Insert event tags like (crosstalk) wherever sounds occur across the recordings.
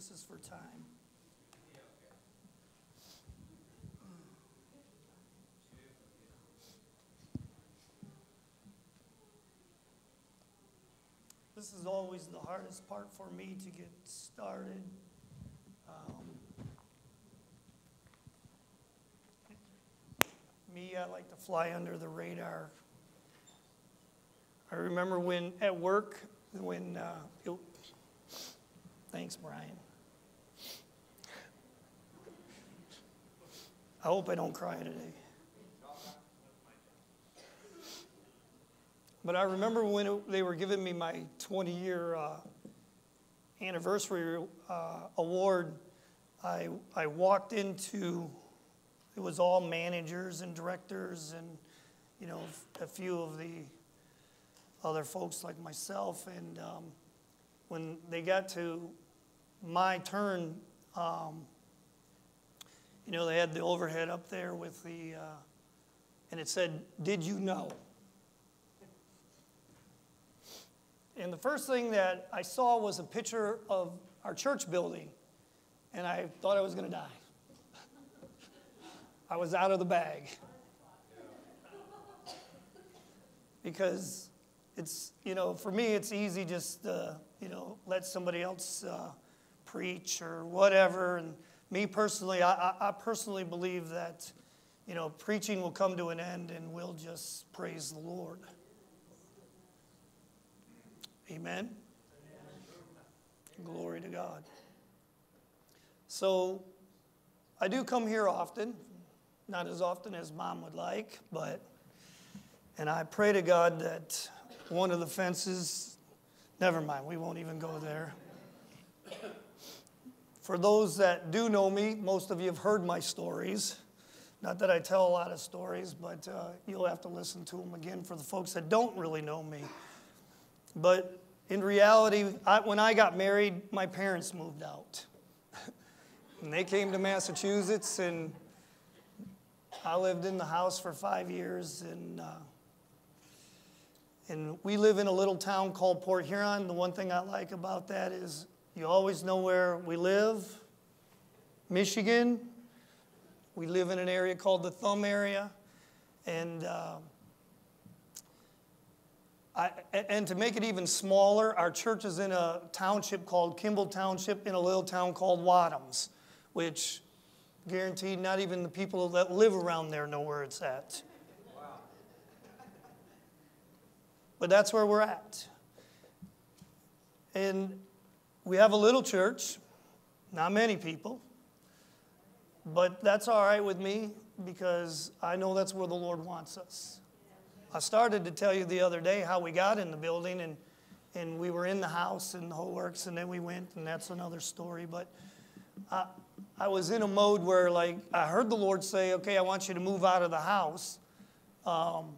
This is for time. This is always the hardest part for me to get started. Um, me, I like to fly under the radar. I remember when at work, when uh, it, thanks, Brian. I hope I don't cry today. But I remember when it, they were giving me my 20 year uh, anniversary uh, award, I, I walked into, it was all managers and directors and, you know, a few of the other folks like myself. And um, when they got to my turn, um, you know, they had the overhead up there with the, uh, and it said, Did you know? And the first thing that I saw was a picture of our church building, and I thought I was going to die. I was out of the bag. Because it's, you know, for me, it's easy just, uh, you know, let somebody else uh, preach or whatever. And me personally, I, I personally believe that, you know, preaching will come to an end and we'll just praise the Lord. Amen? Glory to God. So I do come here often, not as often as mom would like, but, and I pray to God that one of the fences, never mind, we won't even go there. For those that do know me, most of you have heard my stories. Not that I tell a lot of stories, but uh, you'll have to listen to them again for the folks that don't really know me. But in reality, I, when I got married, my parents moved out. (laughs) and they came to Massachusetts, and I lived in the house for five years. And, uh, and we live in a little town called Port Huron. The one thing I like about that is you always know where we live Michigan. We live in an area called the Thumb area. And. Uh, I, and to make it even smaller, our church is in a township called Kimball Township in a little town called Wadhams, which guaranteed not even the people that live around there know where it's at. Wow. But that's where we're at. And we have a little church, not many people, but that's all right with me because I know that's where the Lord wants us. I started to tell you the other day how we got in the building and, and we were in the house and the whole works and then we went and that's another story. But I, I was in a mode where like I heard the Lord say, okay, I want you to move out of the house. Um,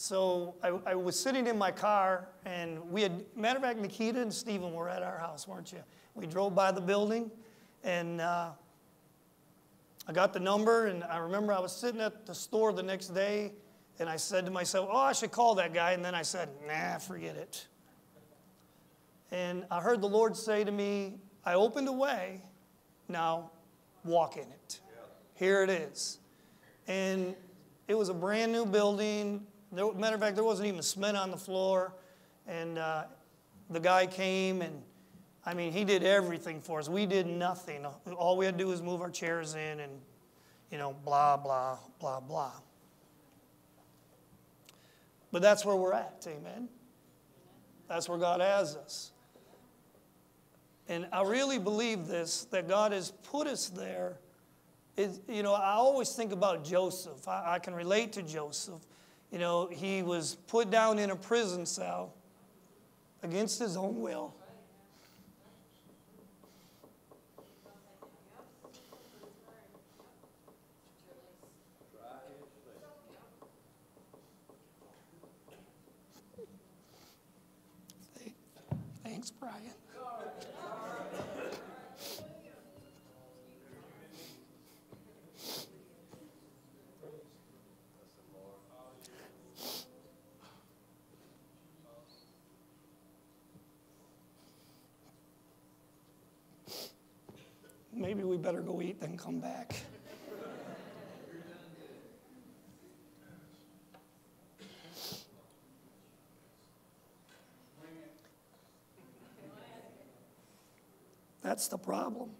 so I, I, was sitting in my car and we had, matter of fact, Nikita and Stephen were at our house, weren't you? We drove by the building and uh, I got the number and I remember I was sitting at the store the next day and I said to myself, oh, I should call that guy. And then I said, nah, forget it. And I heard the Lord say to me, I opened a way, now walk in it. Here it is. And it was a brand new building. There, matter of fact, there wasn't even cement on the floor. And uh, the guy came and I mean, he did everything for us. We did nothing. All we had to do was move our chairs in and, you know, blah, blah, blah, blah. But that's where we're at, amen? That's where God has us. And I really believe this that God has put us there. It, you know, I always think about Joseph. I, I can relate to Joseph. You know, he was put down in a prison cell against his own will. Thanks, Brian. maybe we better go eat then come back. That's the problem.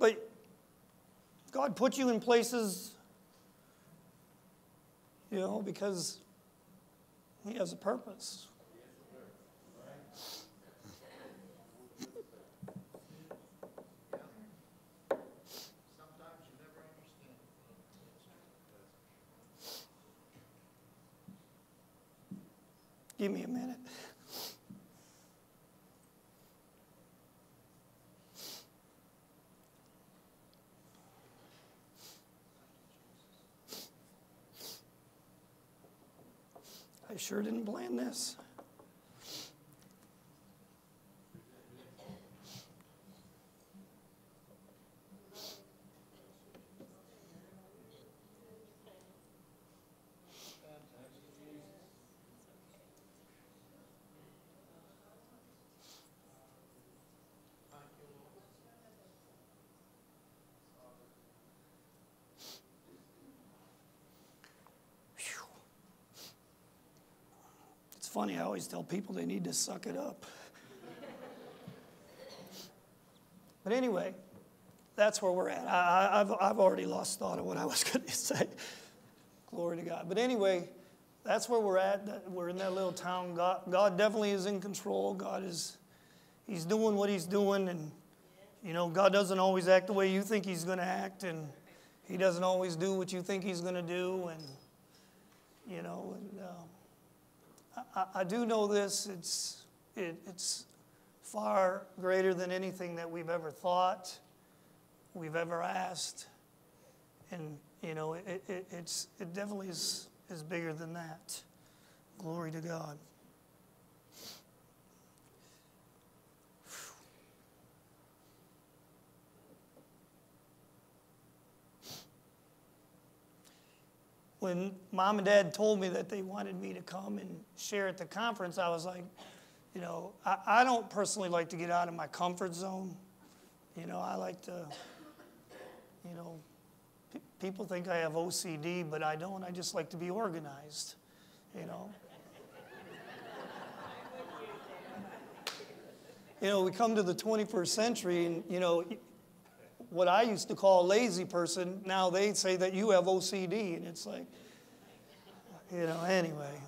But God put you in places, you know, because He has a purpose. Give me a minute. I sure didn't plan this. Phew. It's funny, I always tell people they need to suck it up. but anyway, that's where we're at. I, I've, I've already lost thought of what I was (laughs) going to say. Glory to God. But anyway, that's where we're at. We're in that little town. God, God definitely is in control. God is, He's doing what He's doing. And, you know, God doesn't always act the way you think He's going to act. And He doesn't always do what you think He's going to do. And, you know, and, um, I, I do know this. It's, it, it's far greater than anything that we've ever thought, we've ever asked. And, you know, it, it, it's, it definitely is, is bigger than that. Glory to God. When mom and dad told me that they wanted me to come and share at the conference, I was like, you know, I, I don't personally like to get out of my comfort zone. You know, I like to, you know, pe- people think I have OCD, but I don't. I just like to be organized, you know. you know, we come to the 21st century, and, you know, what I used to call a lazy person, now they say that you have OCD, and it's like, you know, anyway.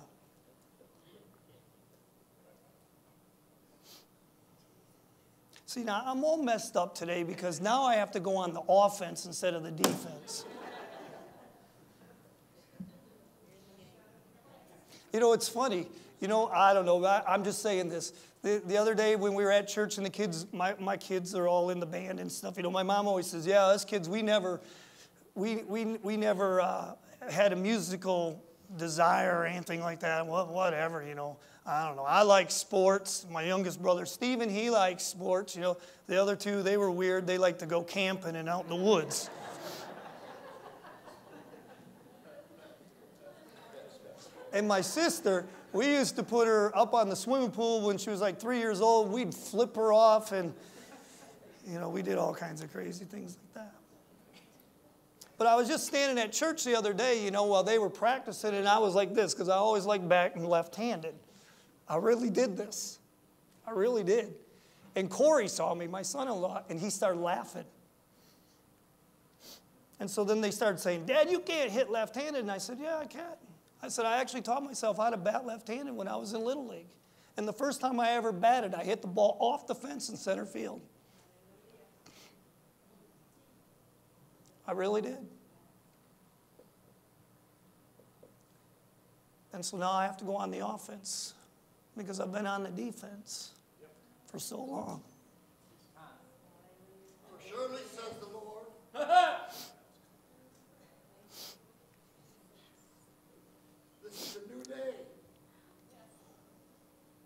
See, now I'm all messed up today because now I have to go on the offense instead of the defense. You know, it's funny. You know, I don't know. I, I'm just saying this. The, the other day when we were at church and the kids, my, my kids are all in the band and stuff. You know, my mom always says, "Yeah, us kids, we never, we we we never uh, had a musical desire or anything like that. Well, whatever, you know. I don't know. I like sports. My youngest brother Stephen, he likes sports. You know, the other two, they were weird. They like to go camping and out in the woods. And my sister, we used to put her up on the swimming pool when she was like three years old. We'd flip her off, and, you know, we did all kinds of crazy things like that. But I was just standing at church the other day, you know, while they were practicing, and I was like this, because I always like back and left handed. I really did this. I really did. And Corey saw me, my son in law, and he started laughing. And so then they started saying, Dad, you can't hit left handed. And I said, Yeah, I can. I said, I actually taught myself how to bat left handed when I was in Little League. And the first time I ever batted, I hit the ball off the fence in center field. I really did. And so now I have to go on the offense because I've been on the defense for so long. For surely, says the Lord, (laughs) this is a new day.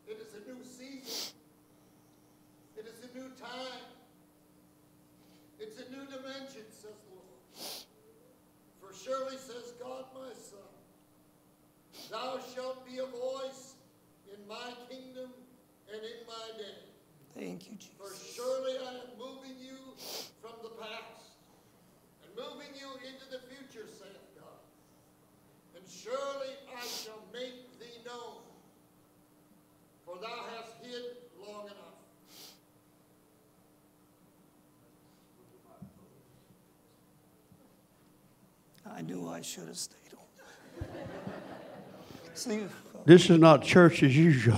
It is a new season. It is a new time. It's a new dimension, says the Lord. For surely, says God, my son, Thou shalt be a voice in my kingdom and in my day. Thank you, Jesus. For surely I am moving you from the past and moving you into the future, saith God. And surely I shall make thee known, for thou hast hid long enough. I knew I should have stayed This is not church as usual.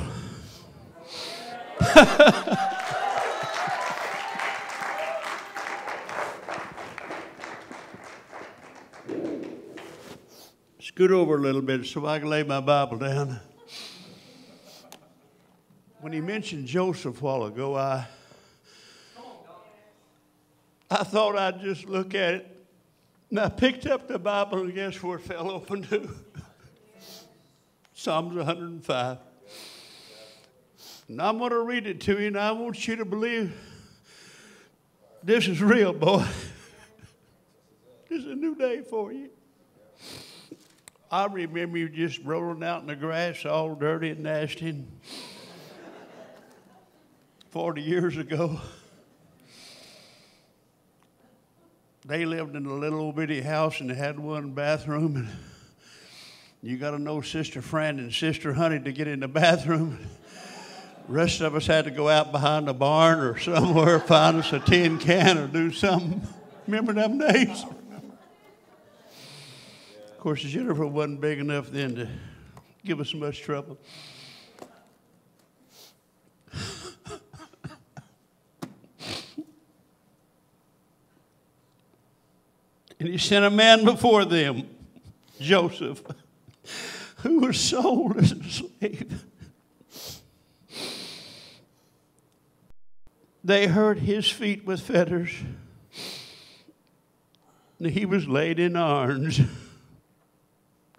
Scoot over a little bit so I can lay my Bible down. When he mentioned Joseph a while ago, I, I thought I'd just look at it. And I picked up the Bible and guess where it fell open to? Psalms 105. And I'm going to read it to you, and I want you to believe this is real, boy. (laughs) this is a new day for you. I remember you just rolling out in the grass all dirty and nasty. and 40 years ago, they lived in a little bitty house and had one bathroom. And you got to know Sister Fran and Sister Honey to get in the (laughs) bathroom. rest of us had to go out behind the barn or somewhere, (laughs) find us a tin can or do something. Remember them days? Of course, the Jennifer wasn't big enough then to give us much trouble. (laughs) And he sent a man before them, Joseph, who was sold as a slave. They hurt his feet with fetters, and he was laid in irons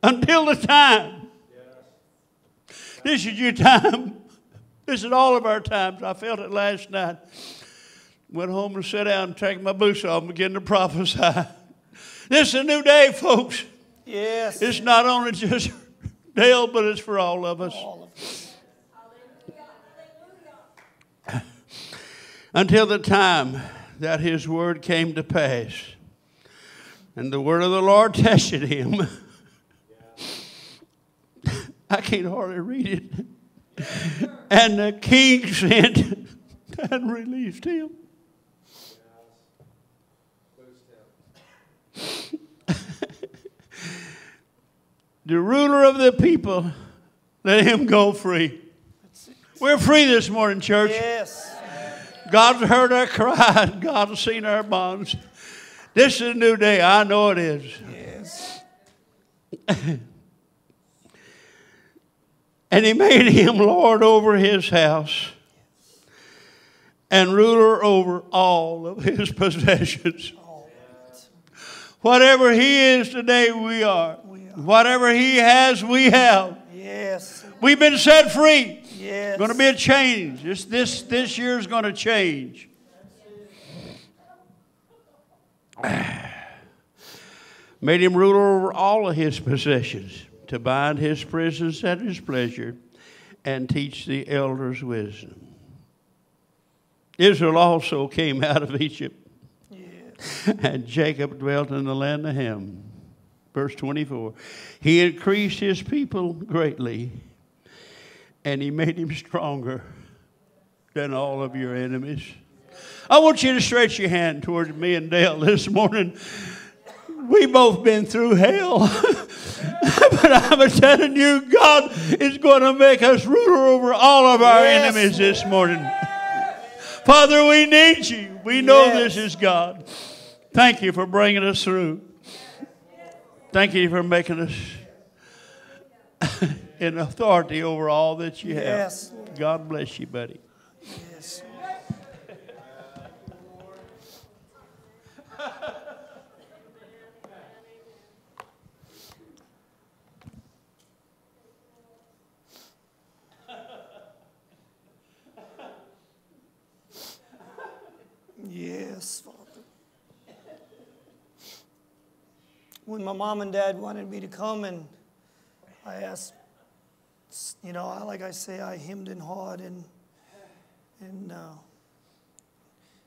until the time. This is your time. This is all of our times. I felt it last night. Went home and sat down and take my boots off and began to prophesy. This is a new day, folks. yes, It's not only just Dale, but it's for all of us. all of us. (laughs) Until the time that his word came to pass. And the word of the Lord (laughs) tested him. (laughs) I can't hardly read it. And the king sent and released him. The ruler of the people let him go free. We're free this morning, church. Yes, God's heard our cry. (laughs) God has seen our bonds. This is a new day. I know it is. yes, And he made him Lord over his house and ruler over all of his (laughs) possessions. all of it. Whatever he is today, we are. Whatever he has, we have. Yes, We've been set free. yes. Going to be a change. This, this, this year is going to change. (sighs) Made him ruler over all of his possessions, to bind his prisoners at his pleasure, and teach the elders wisdom. Israel also came out of Egypt, Yes, (laughs) and Jacob dwelt in the land of Ham. Verse 24. He increased his people greatly, and he made him stronger than all of your enemies. I want you to stretch your hand towards me and Dale this morning. We both been through hell. (laughs) but I'm telling you, God is going to make us ruler over all of our Yes. enemies this morning. Father, we need you. We know Yes. this is God. Thank you for bringing us through. Thank you for making us (laughs) in authority over all that you have. Yes. God bless you, buddy. yes. Yes, Father. When my mom and dad wanted me to come, and I asked you know, I, like I say, I hemmed and hawed and, and, uh,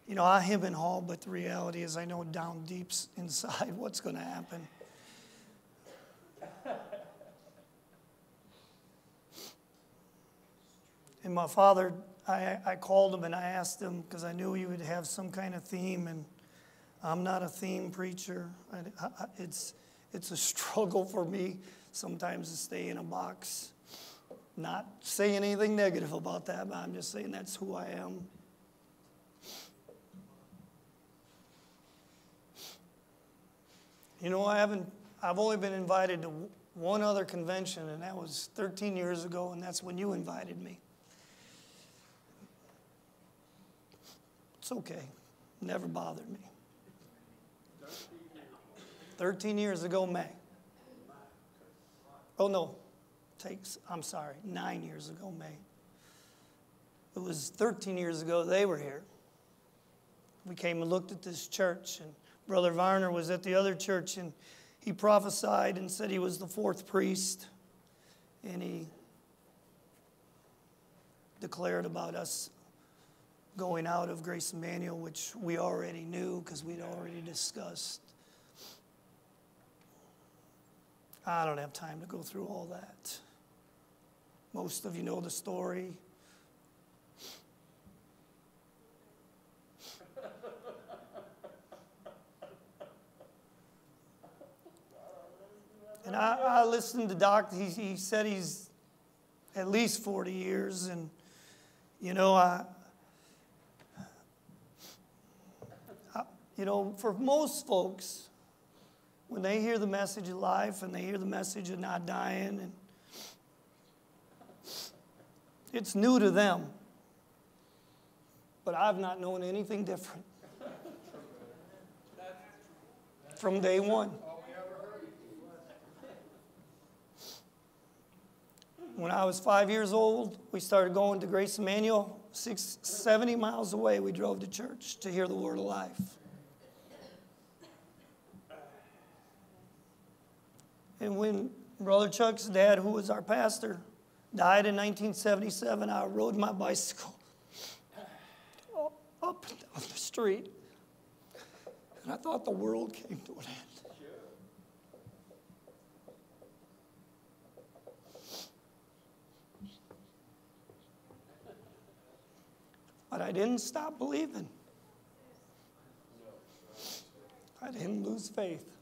you know, I hem and haw, but the reality is I know down deep inside (laughs) what's going to happen. And my father, I, I called him and I asked him because I knew he would have some kind of theme, and I'm not a theme preacher. I, I, it's, it's a (laughs) struggle for me sometimes to stay in a box. Not saying anything negative about that, but I'm just saying that's who I am. You know, I haven't, I've only been invited to one other convention, and that was 13 years ago, and that's when you invited me. It's okay. Never bothered me. 13 years ago, May. Oh, no. Takes, I'm sorry, nine years ago, May. It was 13 years ago they were here. We came and looked at this church, and Brother Varner was at the other church, and he prophesied and said he was the fourth priest, and he declared about us going out of Grace Emmanuel, which we already knew because we'd already discussed. I don't have time to go through all that. Most of you know the story. And I, I listened to Doc. He, he said he's at least 40 years. And, you know, I, I, you know, for most folks, when they hear the message of life and they hear the message of not dying, and it's new to them. But I've not known anything different from day one. When I was five years old, we started going to Grace Emmanuel. Six, 70 miles away, we drove to church to hear the word of life. And when Brother Chuck's dad, who was our pastor, died in 1977, I rode my bicycle up and down the street. And I thought the world came to an end. But I didn't stop believing. I didn't lose faith.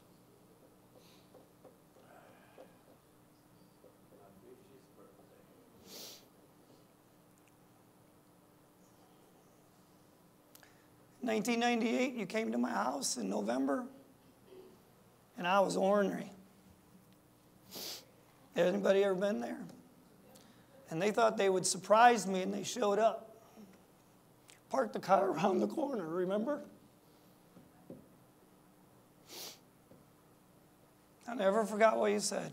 1998, you came to my house in November, and I was ornery. Anybody ever been there? And they thought they would surprise me, and they showed up. Parked the car (laughs) around the corner, remember? I never forgot what you said.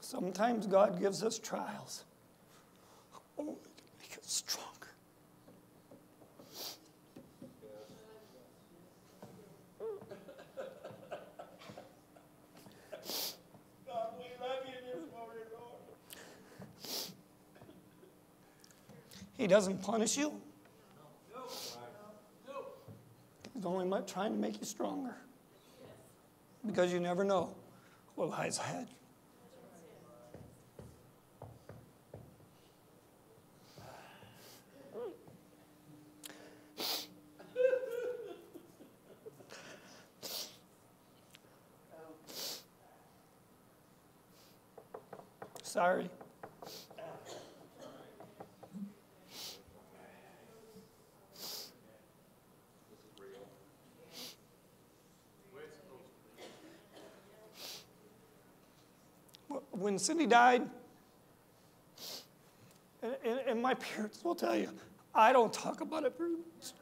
Sometimes God gives us trials us stronger. He doesn't punish you. He's only trying to make you stronger. Because you never know what lies ahead. Sorry. when Cindy died, and, and, and my parents will tell you, I don't talk about it very much.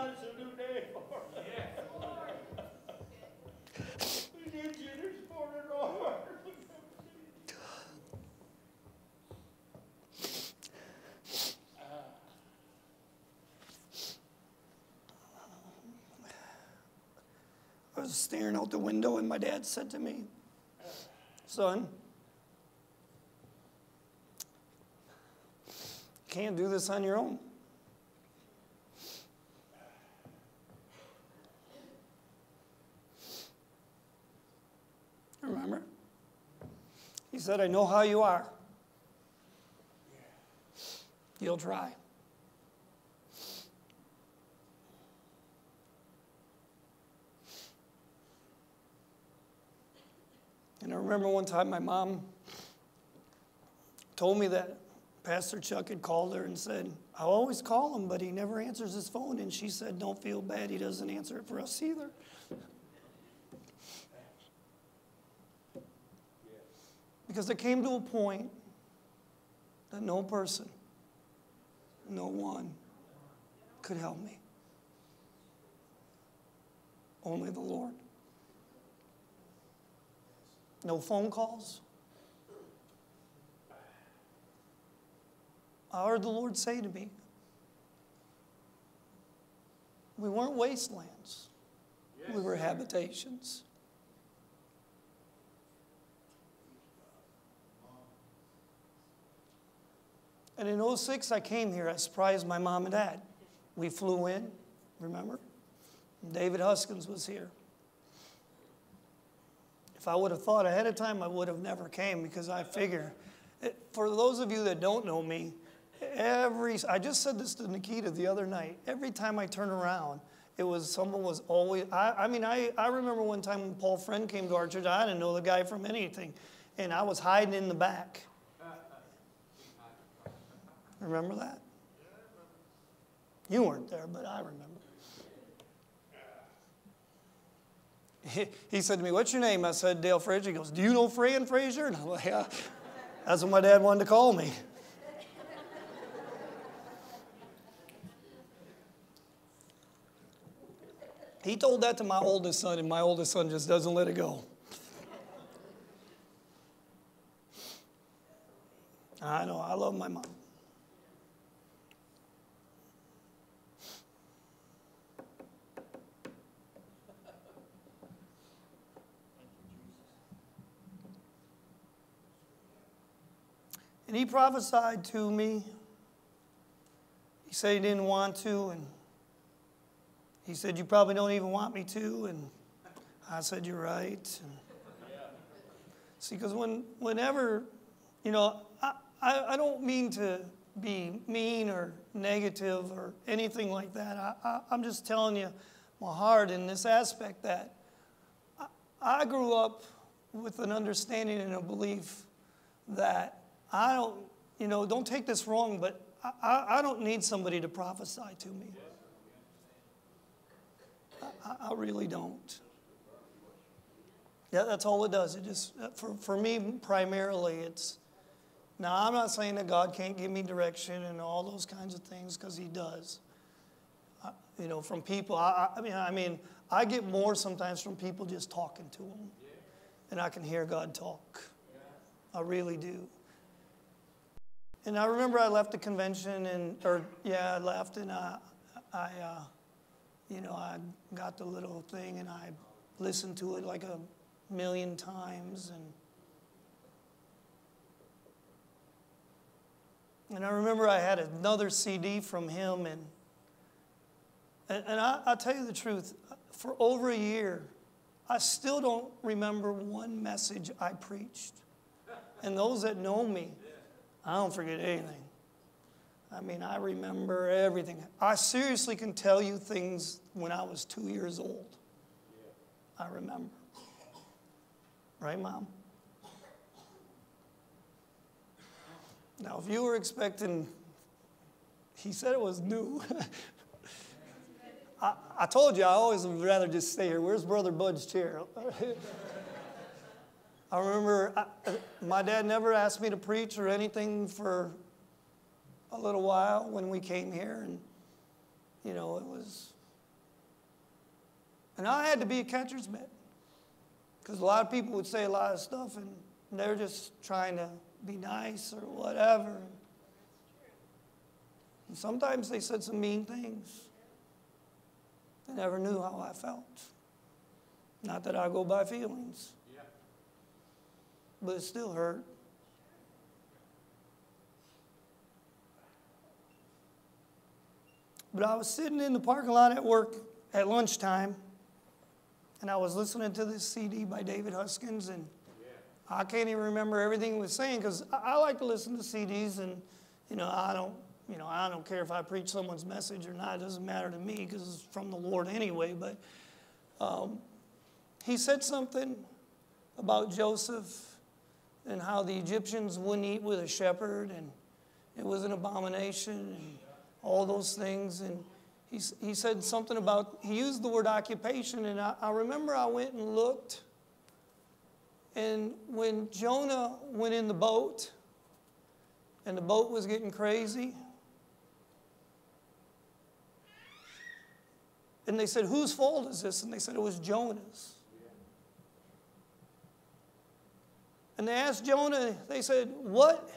God, it's a new day for us. We need you this morning, Lord. I was staring out the window, and my dad said to me, Son, you can't do this on your own. Remember? He said, I know how you are. You'll try. And I remember one time my mom told me that Pastor Chuck had called her and said, I always call him, but he never answers his phone. And she said, Don't feel bad, he doesn't answer it for us either. Because it came to a point that no person, no one could help me. Only the Lord. No phone calls. I heard the Lord say to me, we weren't wastelands, we were habitations. And in 06, I came here. I surprised my mom and dad. We flew in, remember? David Huskins was here. If I would have thought ahead of time, I would have never came because I figure, it, for those of you that don't know me, every I just said this to Nikita the other night. Every time I turn around, it was someone was always. I, I mean, I, I remember one time when Paul Friend came to our church. I didn't know the guy from anything, and I was hiding in the back. Remember that? You weren't there, but I remember. He, said to me, What's your name? I said, Dale Frasier. He goes, Do you know Fran Frasier? And I'm like, Yeah. That's what my dad wanted to call me. He told that to my oldest son, and my oldest son just doesn't let it go. I know, I love my mom. And he prophesied to me. He said he didn't want to, and he said, You probably don't even want me to. And I said, You're right. And see, because when, whenever, you know, I, I, I, don't mean to be mean or negative or anything like that. I, I, I'm just telling you my heart in this aspect that I, I grew up with an understanding and a belief that I don't, you know, don't take this wrong, but I, I don't need somebody to prophesy to me. I, I really don't. Yeah, that's all it does. It just, uh, for, for me, primarily, it's, now I'm not saying that God can't give me direction and all those kinds of things, because He does. I, you know, from people, I, I, mean, I mean, I get more sometimes from people just talking to them, and I can hear God talk. I really do. And I remember I left the convention, and or yeah, I left, and I, I, uh, you know, I got the little thing, and I listened to it like a million times, and and I remember I had another CD from him, and and, and I, I'll tell you the truth, for over a year, I still don't remember one message I preached, and those that know me I don't forget anything. I mean, I remember everything. I seriously can tell you things when I was two years old. I remember. Right, Mom? Now, if you were expecting, he said it was new. (laughs) I, I told you I always would rather just stay here. Where's Brother Bud's chair? (laughs) I remember I, my dad never asked me to preach or anything for a little while when we came here, and you know, it was. And I had to be a catcher's mitt because a lot of people would say a lot of stuff, and they're just trying to be nice or whatever. And sometimes they said some mean things. They never knew how I felt. Not that I go by feelings, but it still hurt. But I was sitting in the parking lot at work at lunchtime, and I was listening to this CD by David Huskins, and I can't even remember everything he was saying because I, I like to listen to CDs, and you know I don't, you know I don't care if I preach someone's message or not. It doesn't matter to me because it's from the Lord anyway. But um, he said something about Joseph and how the Egyptians wouldn't eat with a shepherd, and it was an abomination, and all those things. And he, he said something about, he used the word occupation, and I, I remember I went and looked. And when Jonah went in the boat, and the boat was getting crazy, and they said, Whose fault is this? And they said, It was Jonah's. And they asked Jonah, they said, What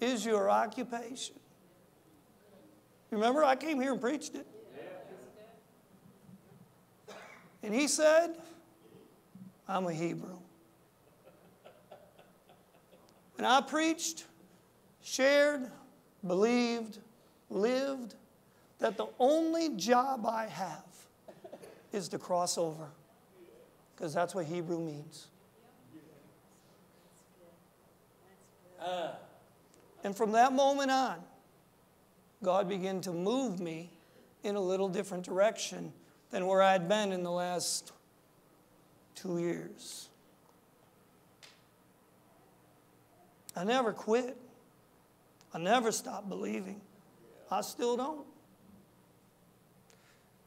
is your occupation? Remember, I came here and preached it. And he said, I'm a Hebrew. And I preached, shared, believed, lived that the only job I have is to cross over. Because that's what Hebrew means. Uh. And from that moment on, God began to move me in a little different direction than where I'd been in the last two years. I never quit. I never stopped believing. I still don't.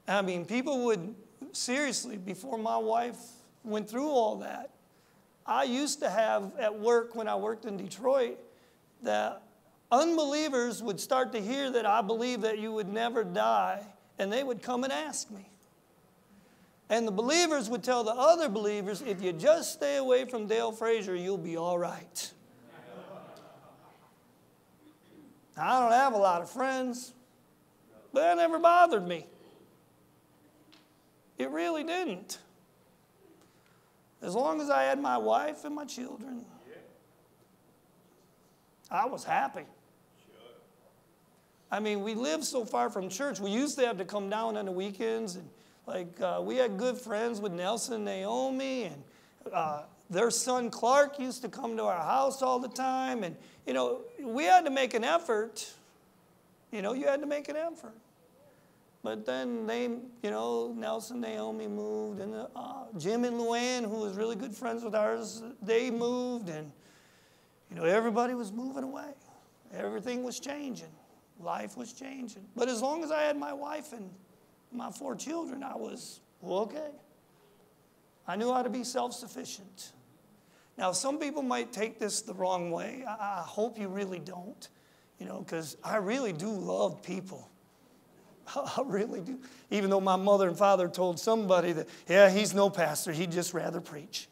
I mean, people would, seriously, before my wife went through all that, I used to have at work when I worked in Detroit that unbelievers would start to hear that I believe that you would never die, and they would come and ask me. And the believers would tell the other believers, if you just stay away from Dale Frasier, you'll be all right. I don't have a lot of friends, but that never bothered me. It really didn't. As long as I had my wife and my children, I was happy. I mean, we live so far from church. We used to have to come down on the weekends, and like uh, we had good friends with Nelson and Naomi, and uh, their son Clark used to come to our house all the time, and you know, we had to make an effort. You know, you had to make an effort. But then they, you know, Nelson, Naomi moved, and uh, Jim and Luann, who was really good friends with ours, they moved, and you know, everybody was moving away. Everything was changing. Life was changing. But as long as I had my wife and my four children, I was okay. I knew how to be self sufficient. Now, some people might take this the wrong way. I, I hope you really don't, you know, because I really do love people. (laughs) I really do. Even though my mother and father told somebody that, yeah, he's no pastor, he'd just rather preach.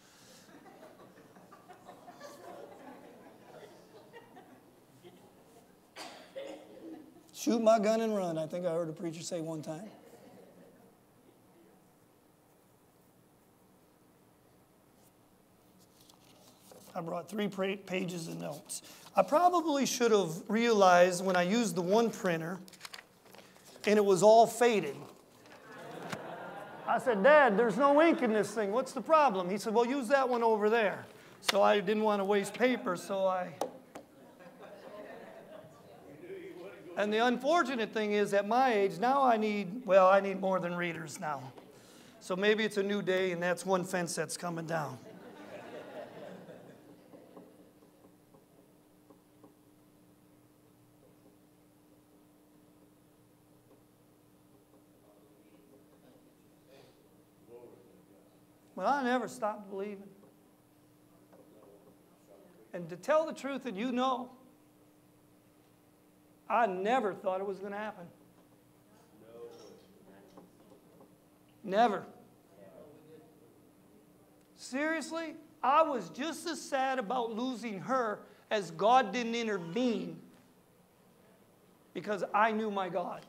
Shoot my gun and run, I think I heard a preacher say one time. I brought three pages of notes. I probably should have realized when I used the one printer and it was all faded. I said, Dad, there's no ink in this thing. What's the problem? He said, Well, use that one over there. So I didn't want to waste paper, so I And the unfortunate thing is, at my age, now I need, well, I need more than readers now. So maybe it's a new day, and that's one fence that's coming down. Well, I never stopped believing. And to tell the truth, and you know, I never thought it was going to happen. Never. Seriously, I was just as sad about losing her as God didn't intervene because I knew my God.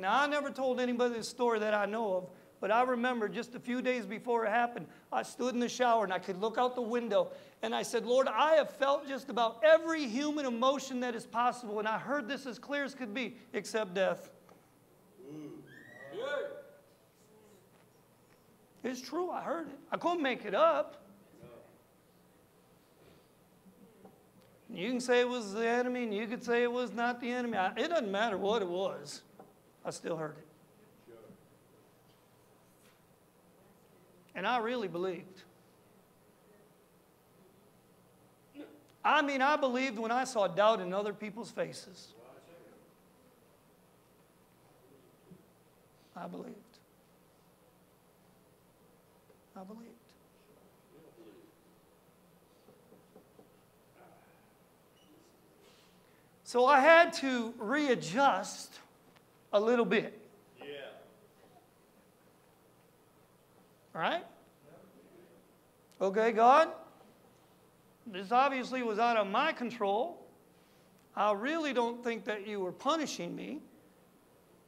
Now, I never told anybody this story that I know of, but I remember just a few days before it happened, I stood in the shower and I could look out the window and I said, Lord, I have felt just about every human emotion that is possible, and I heard this as clear as could be, except death. It's true, I heard it. I couldn't make it up. You can say it was the enemy, and you could say it was not the enemy. It doesn't matter what it was. I still heard it. And I really believed. I mean, I believed when I saw doubt in other people's faces. I believed. I believed. So I had to readjust a little bit. Yeah. All right? Okay, God, this obviously was out of my control. I really don't think that you were punishing me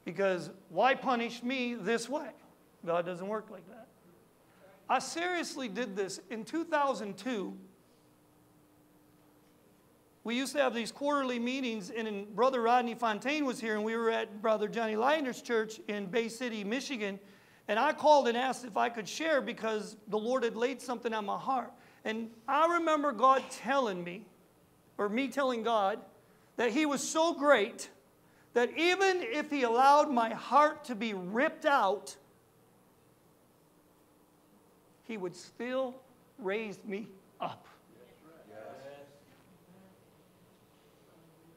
because why punish me this way? God doesn't work like that. I seriously did this in 2002. We used to have these quarterly meetings, and Brother Rodney Fontaine was here, and we were at Brother Johnny Leitner's church in Bay City, Michigan. And I called and asked if I could share because the Lord had laid something on my heart. And I remember God telling me, or me telling God, that He was so great that even if He allowed my heart to be ripped out, He would still raise me up.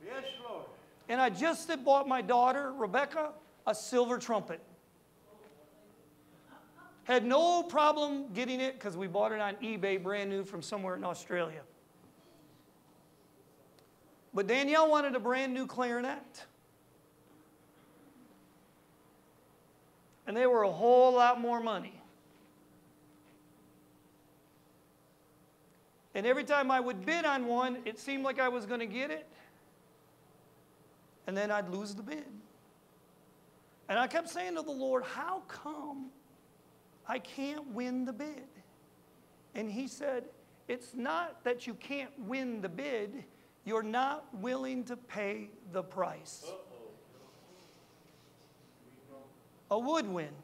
Yes, Lord. And I just had bought my daughter, Rebecca, a silver trumpet. Had no problem getting it because we bought it on eBay brand new from somewhere in Australia. But Danielle wanted a brand new clarinet. And they were a whole lot more money. And every time I would bid on one, it seemed like I was going to get it. And then I'd lose the bid. And I kept saying to the Lord, How come I can't win the bid. And he said, It's not that you can't win the bid, you're not willing to pay the price. A woodwind.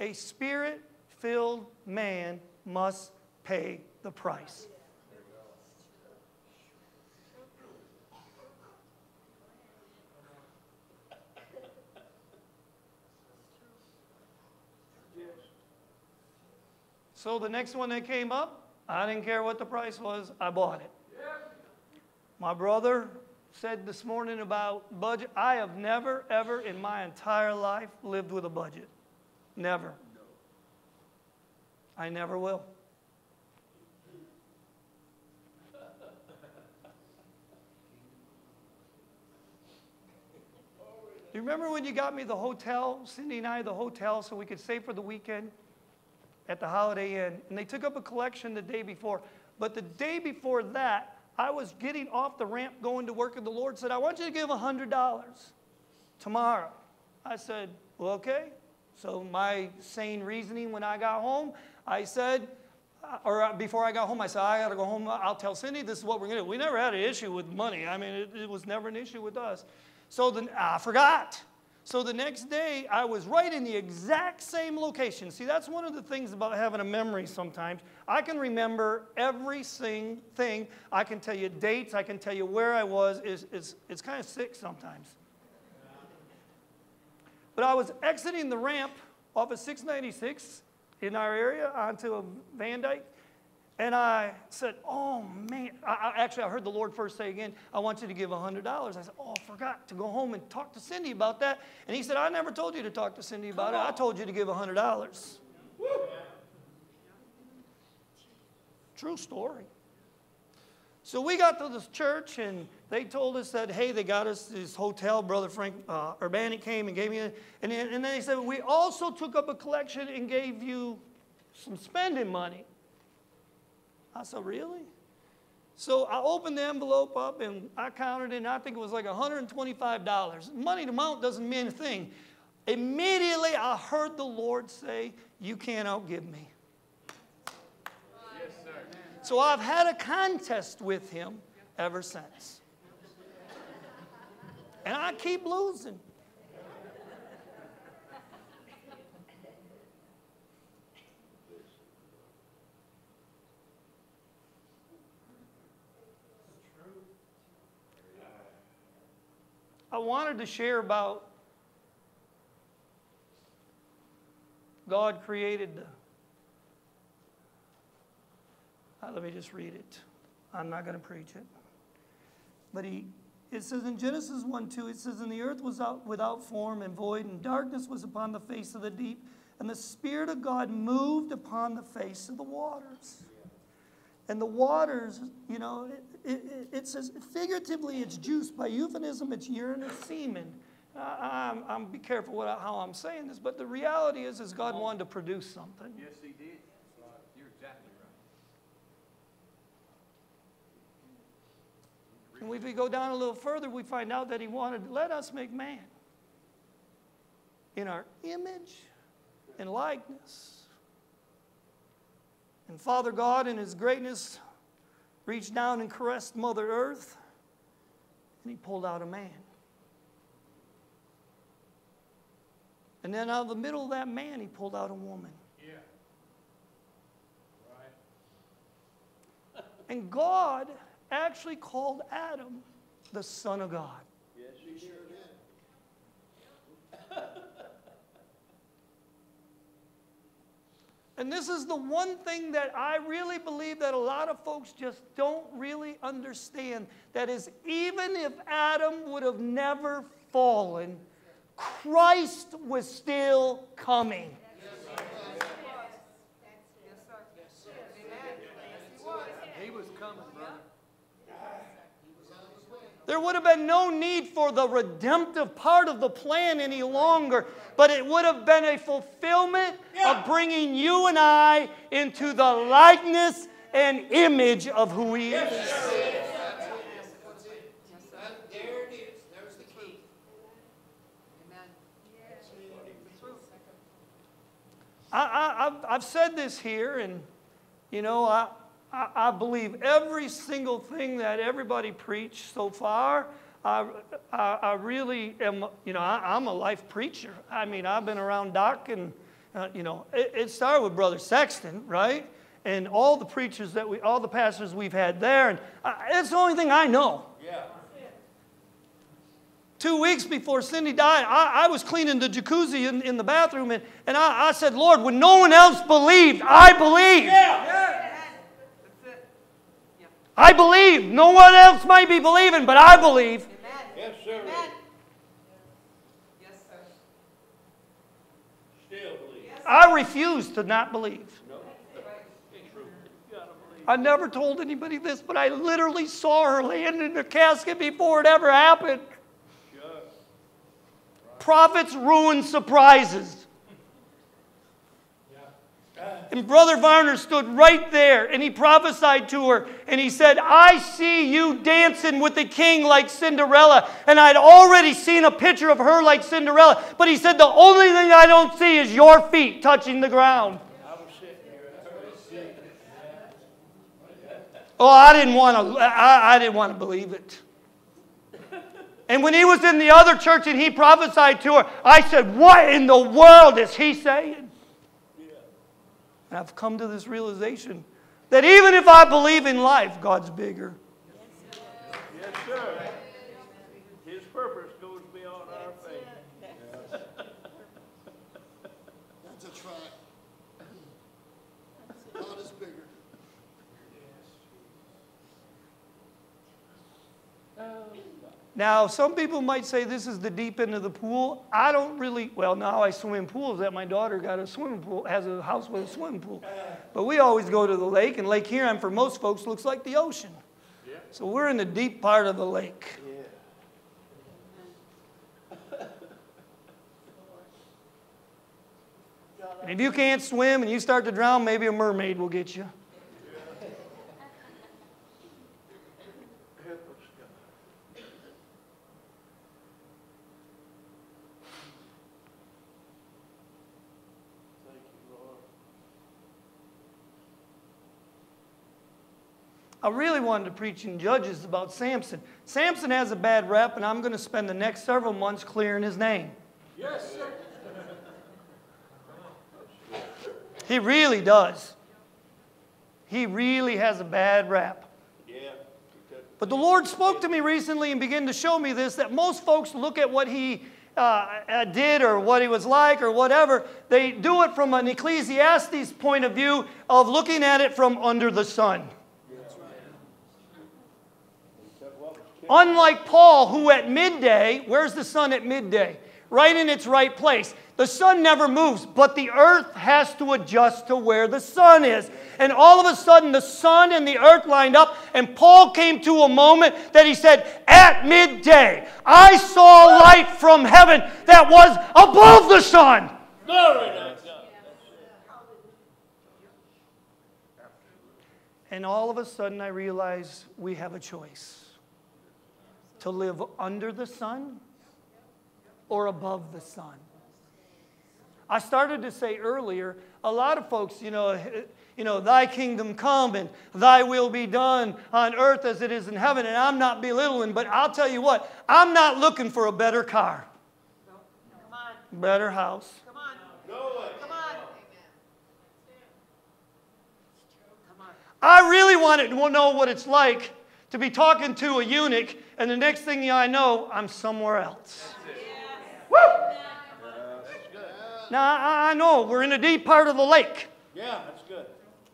A spirit filled man must pay the price. So the next one that came up, I didn't care what the price was, I bought it. My brother said this morning about budget. I have never, ever in my entire life lived with a budget. Never. I never will. Do you remember when you got me the hotel, Cindy and I, the hotel, so we could stay for the weekend? At the Holiday Inn, and they took up a collection the day before. But the day before that, I was getting off the ramp going to work, and the Lord said, I want you to give $100 tomorrow. I said, Well, okay. So, my sane reasoning when I got home, I said, uh, or uh, before I got home, I said, I got to go home. I'll tell Cindy this is what we're going to do. We never had an issue with money. I mean, it, it was never an issue with us. So then I forgot. So the next day, I was right in the exact same location. See, that's one of the things about having a memory sometimes. I can remember every single thing. I can tell you dates. I can tell you where I was. It's, it's, it's kind of sick sometimes. But I was exiting the ramp off of 696 in our area onto a Van Dyke, and I said, Oh man, I, I, actually, I heard the Lord first say again, I want you to give $100. I said, Oh, I forgot to go home and talk to Cindy about that. And he said, I never told you to talk to Cindy about it. I told you to give $100. True story. So we got to this church and they told us that, hey, they got us this hotel. Brother Frank uh, Urbanic came and gave me, a, and, and then they said, we also took up a collection and gave you some spending money. I said, Really? So I opened the envelope up and I counted it, and I think it was like $125. Money to mount doesn't mean a thing. Immediately I heard the Lord say, You can't outgive me. So I've had a contest with him ever since. And I keep losing. I wanted to share about God created the. Uh, let me just read it. I'm not going to preach it. But he, it says in Genesis 1 2, it says, And the earth was out without form and void, and darkness was upon the face of the deep, and the Spirit of God moved upon the face of the waters. And the waters, you know, it, it, it says figuratively it's juice. By euphemism, it's urine or semen. I, I'm, I'm be careful what, how I'm saying this, but the reality is, is God wanted to produce something. Yes, he did. You're exactly right. And if we go down a little further, we find out that He wanted, let us make man in our image and likeness. And Father God, in His greatness, reached down and caressed Mother Earth, and He pulled out a man. And then out of the middle of that man, He pulled out a woman. Yeah. Right. (laughs) And God actually called Adam the Son of God. Yes, he Sure did. did. And this is the one thing that I really believe that a lot of folks just don't really understand. That is, even if Adam would have never fallen, Christ was still coming. He was coming, brother. There would have been no need for the redemptive part of the plan any longer, but it would have been a fulfillment of bringing you and I into the likeness and image of who He is. And there it is. There's the key. I, I've said this here, and you know, I, I, I believe every single thing that everybody preached so far. I, I, I really am, you know, I, I'm a life preacher. I mean, I've been around Doc, and, uh, you know, it, it started with Brother Sexton, right? And all the preachers that we, all the pastors we've had there, and I, it's the only thing I know. Yeah. Two weeks before Cindy died, I, I was cleaning the jacuzzi in, in the bathroom, and, and I, I said, Lord, when no one else believed, I believe. I believe. No one else might be believing, but I believe. Yes, sir. Yes, sir. Still believe. I refuse to not believe. No. It's true. You gotta believe. I never told anybody this, but I literally saw her laying in the casket before it ever happened. Sure. Prophets ruin surprises. And Brother Varner stood right there and he prophesied to her and he said, I see you dancing with the king like Cinderella. And I'd already seen a picture of her like Cinderella. But he said, The only thing I don't see is your feet touching the ground. Oh, I didn't want to. I, I didn't want to believe it. And when he was in the other church and he prophesied to her, I said, "What in the world is he saying?" And I've come to this realization that even if I believe in life, God's bigger. Yes, sir. His purpose goes beyond our faith. That's a try. God is bigger. Now, some people might say this is the deep end of the pool. I don't really, well, now I swim in pools that my daughter got a swimming pool, has a house with a swimming pool. But we always go to the lake, and Lake Huron, for most folks, looks like the ocean. So we're in the deep part of the lake. And if you can't swim and you start to drown, maybe a mermaid will get you. I really wanted to preach in Judges about Samson. Samson has a bad rep, and I'm going to spend the next several months clearing his name. Yes, sir. He really does. He really has a bad rap. Yeah. But the Lord spoke to me recently and began to show me this that most folks look at what he uh, uh, did or what he was like or whatever, they do it from an Ecclesiastes point of view of looking at it from under the sun. Unlike Paul, who at midday, where's the sun at midday? Right in its right place. The sun never moves, but the earth has to adjust to where the sun is. And all of a sudden, the sun and the earth lined up, and Paul came to a moment that he said, At midday, I saw light from heaven that was above the sun. Glory to God. And all of a sudden, I realized we have a choice to live under the sun or above the sun. I started to say earlier, a lot of folks, you know, you know, thy kingdom come and thy will be done on earth as it is in heaven. And I'm not belittling, but I'll tell you what, I'm not looking for a better car, better house. come on, No way. I really wanted to know what it's like to be talking to a eunuch, and the next thing I know, I'm somewhere else. Woo! Now, I I know we're in a deep part of the lake, Yeah, that's good.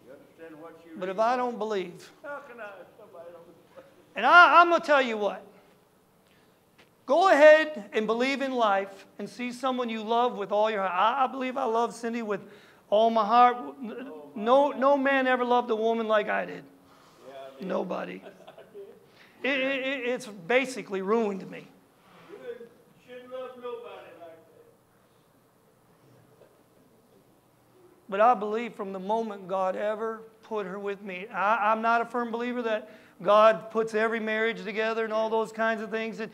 You understand what you but if I don't believe, How can I, and I, I'm going to tell you what. Go ahead and believe in life and see someone you love with all your heart. I, I believe I love Cindy with all my heart. No, no man ever loved a woman like I did. Nobody. It, it, it- it's basically ruined me. But I believe from the moment God ever put her with me, I, I'm not a firm believer that God puts every marriage together and all those kinds of things. And,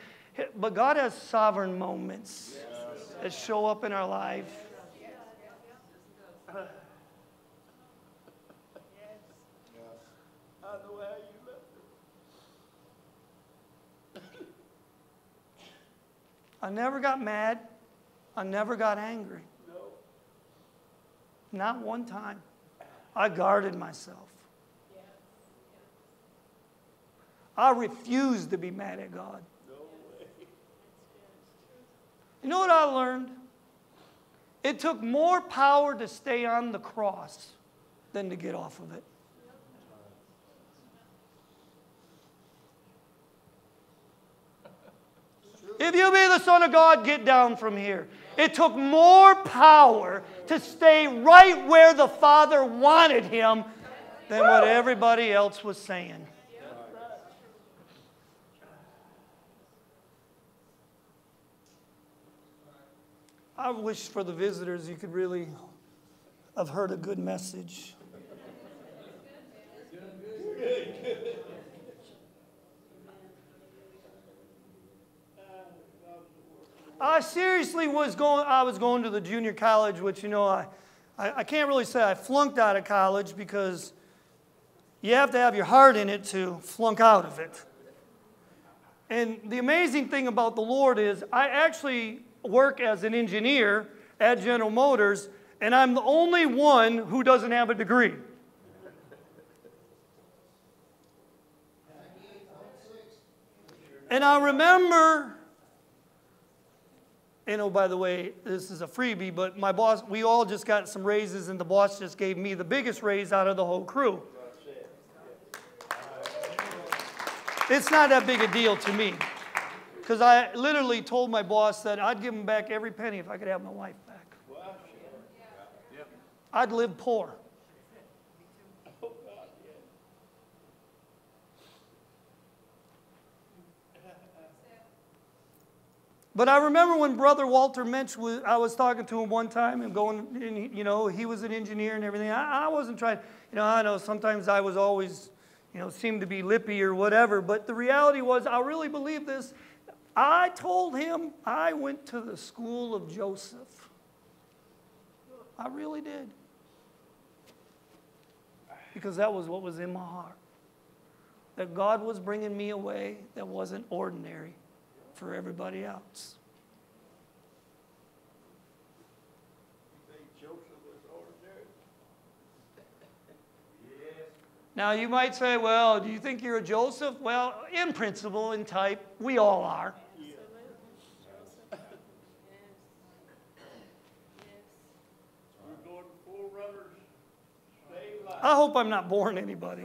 but God has sovereign moments that show up in our life. I know how you love her. I never got mad. I never got angry. No. Not one time. I guarded myself. Yeah. I refused to be mad at God. No way. you know what I learned? It took more power to stay on the cross than to get off of it. If you be the Son of God, get down from here. It took more power to stay right where the Father wanted him than what everybody else was saying. I wish for the visitors you could really have heard a good message. I seriously was going, I was going to the junior college, which, you know, I, I, I can't really say I flunked out of college because you have to have your heart in it to flunk out of it. And the amazing thing about the Lord is, I actually work as an engineer at General Motors, and I'm the only one who doesn't have a degree. And I remember, and oh, by the way, this is a freebie, but my boss, we all just got some raises, and the boss just gave me the biggest raise out of the whole crew. It's not that big a deal to me. Because I literally told my boss that I'd give him back every penny if I could have my wife back. I'd live poor. But I remember when Brother Walter Mensch was, I was talking to him one time and going, and you know, he was an engineer and everything. I, I wasn't trying, you know, I know sometimes I was always, you know, seemed to be lippy or whatever. But the reality was, I really believe this. I told him I went to the school of Joseph. I really did. Because that was what was in my heart. that God was bringing me away that wasn't ordinary for everybody else. You think Joseph was ordinary? (laughs) Now, you might say, well, do you think you're a Joseph? Well, in principle, in type, we all are. We're going forerunners, stay alive. I hope I'm not boring anybody.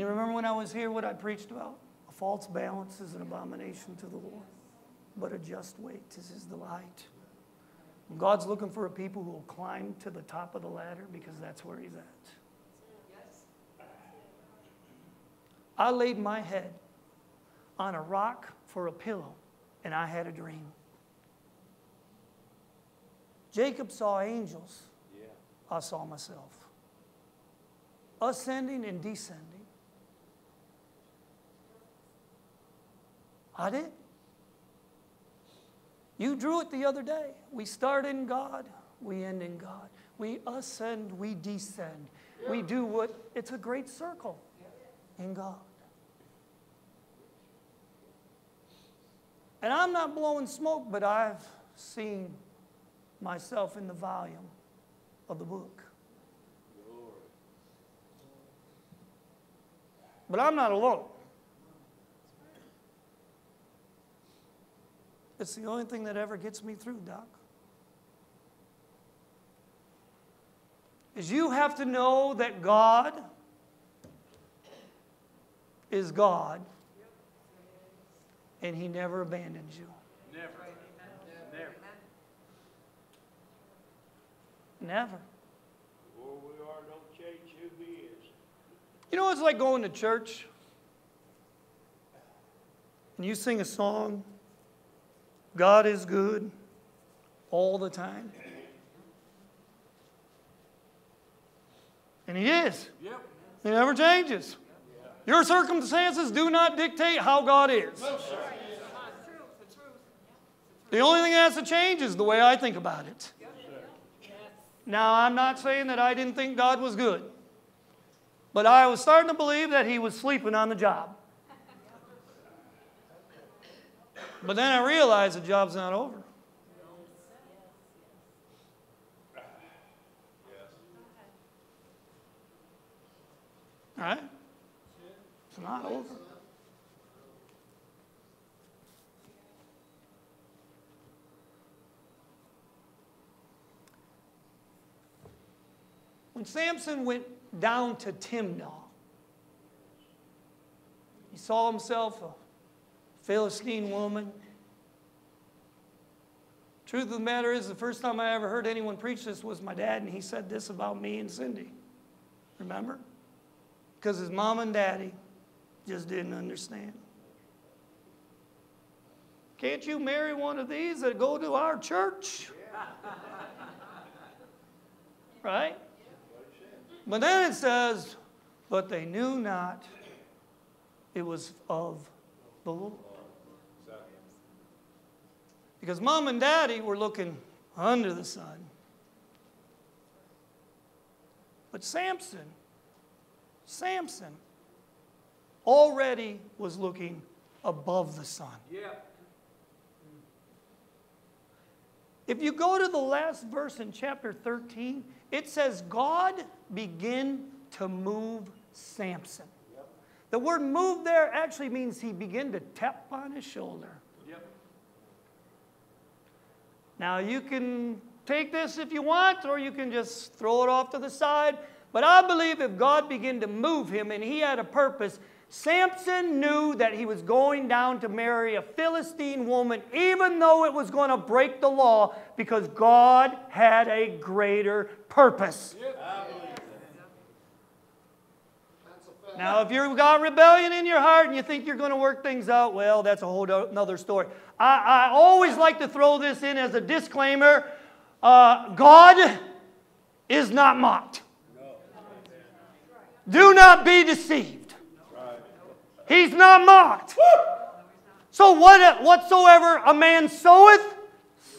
You remember when I was here what I preached about? A false balance is an abomination to the Lord, but a just weight is his delight. God's looking for a people who will climb to the top of the ladder because that's where he's at. I laid my head on a rock for a pillow and I had a dream. Jacob saw angels. I saw myself. Ascending and descending. I did. You drew it the other day. We start in God, we end in God. We ascend, we descend. We do what, it's a great circle in God. And I'm not blowing smoke, but I've seen myself in the volume of the book. But I'm not alone. It's the only thing that ever gets me through, Doc. Is you have to know that God is God and He never abandons you. Never. Never. Never. Where we are don't change who he is. You know what it's like going to church? And you sing a song, God is good all the time. And He is. Yep. He never changes. Your circumstances do not dictate how God is. The only thing that has to change is the way I think about it. Now, I'm not saying that I didn't think God was good, but I was starting to believe that He was sleeping on the job. But then I realized the job's not over. All right? It's not over. When Samson went down to Timnah, he saw himself Philistine woman. Truth of the matter is, the first time I ever heard anyone preach this was my dad, and he said this about me and Cindy. Remember? Because his mom and daddy just didn't understand. Can't you marry one of these that go to our church? (laughs) Right? But then it says, but they knew not it was of the Lord. Because mom and daddy were looking under the sun. But Samson, Samson already was looking above the sun. Yep. If you go to the last verse in chapter 13, it says, God began to move Samson. The word move there actually means he began to tap on his shoulder. Yep. Now, you can take this if you want, or you can just throw it off to the side. But I believe if God began to move him and he had a purpose, Samson knew that he was going down to marry a Philistine woman, even though it was going to break the law, because God had a greater purpose. That's a fact. Now, if you've got rebellion in your heart and you think you're going to work things out, well, that's a whole another story. I, I always like to throw this in as a disclaimer uh, God is not mocked. Do not be deceived. He's not mocked. So, what, whatsoever a man soweth,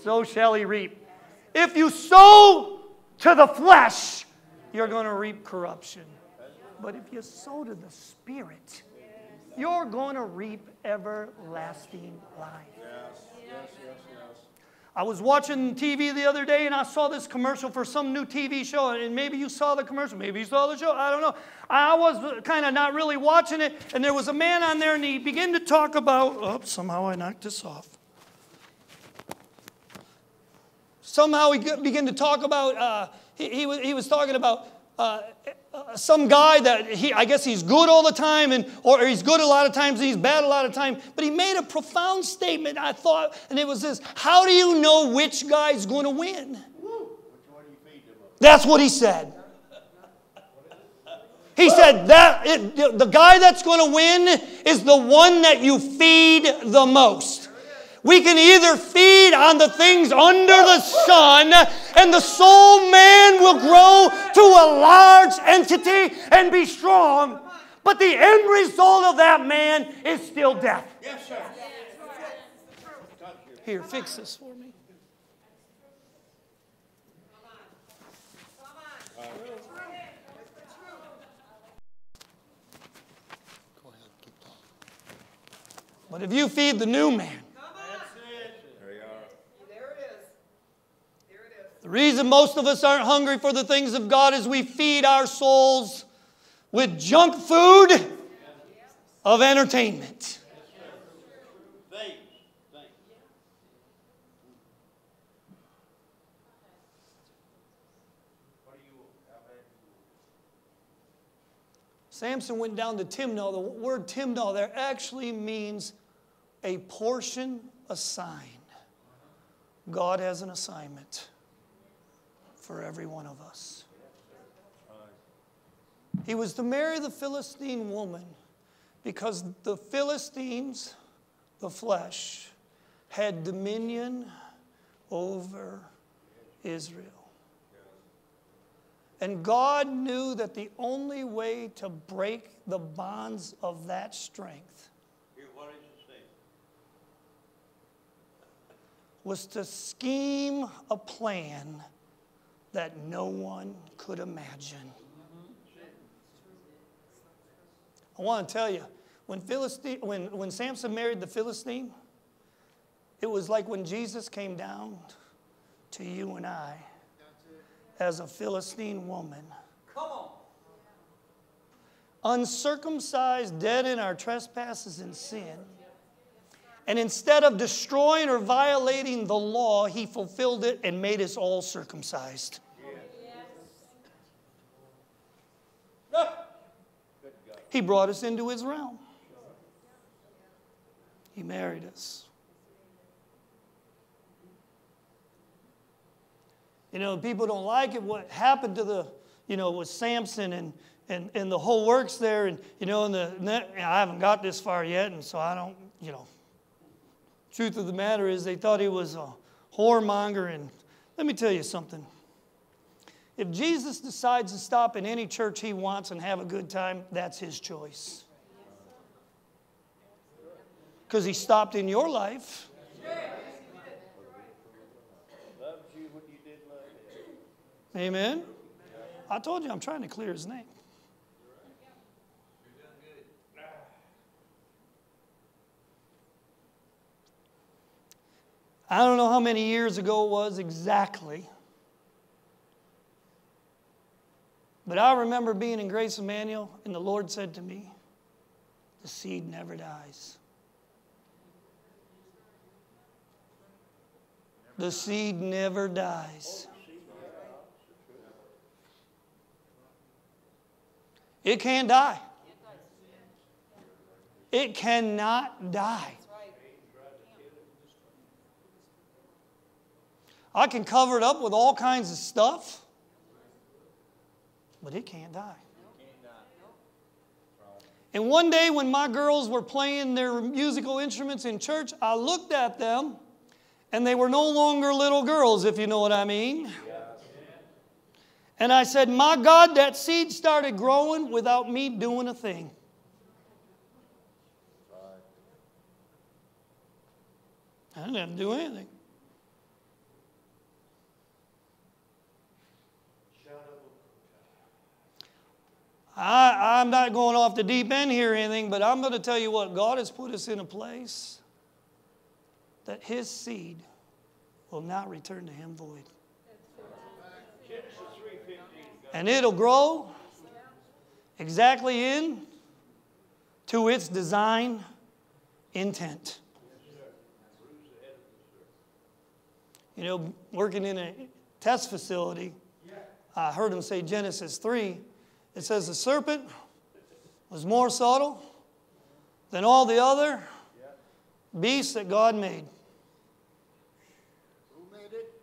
so shall he reap. If you sow to the flesh, you're going to reap corruption. But if you sow to the Spirit, you're going to reap everlasting life. Yes, yes, yes, yes. I was watching TV the other day and I saw this commercial for some new TV show, and maybe you saw the commercial, maybe you saw the show, I don't know. I was kind of not really watching it, and there was a man on there and he began to talk about, oh, somehow I knocked this off. Somehow he began to talk about, uh, he, he, was, he was talking about uh, uh, some guy that he, I guess he's good all the time, and, or he's good a lot of times, and he's bad a lot of time. But he made a profound statement, I thought, and it was this How do you know which guy's going to win? That's what he said. He said that it, the guy that's going to win is the one that you feed the most. We can either feed on the things under the sun, and the soul man will grow to a large entity and be strong, but the end result of that man is still death. Yes, sir. Here, fix this for me. Come on. But if you feed the new man, the reason most of us aren't hungry for the things of God is we feed our souls with junk food of entertainment. Samson went down to Timnah. The word Timnah there actually means a portion assigned. God has an assignment for every one of us. He was to marry the Philistine woman because the Philistines, the flesh, had dominion over Israel. And God knew that the only way to break the bonds of that strength was to scheme a plan that no one could imagine. I want to tell you, when, Philistine, when, when Samson married the Philistine, it was like when Jesus came down to you and I as a Philistine woman. Come on. uncircumcised, dead in our trespasses and sin. And instead of destroying or violating the law, he fulfilled it and made us all circumcised. He brought us into his realm. He married us. You know, people don't like it. What happened to the, you know, with Samson and, and, and the whole works there. And, you know, and the, I haven't got this far yet, and so I don't, you know. Truth of the matter is, they thought he was a whoremonger. And let me tell you something. If Jesus decides to stop in any church he wants and have a good time, that's his choice. Because he stopped in your life. Amen. I told you I'm trying to clear his name. I don't know how many years ago it was exactly. But I remember being in Grace Emmanuel, and the Lord said to me, The seed never dies. The seed never dies. It can't die. It cannot die. I can cover it up with all kinds of stuff, but it can't die. And one day when my girls were playing their musical instruments in church, I looked at them and they were no longer little girls, if you know what I mean. And I said, My God, that seed started growing without me doing a thing. I didn't have to do anything. I'm not going off the deep end here or anything, but I'm going to tell you what God has put us in a place that His seed will not return to Him void. And it'll grow exactly in to its design intent. You know, working in a test facility, I heard him say Genesis 3. It says the serpent was more subtle than all the other beasts that God made. Who made it?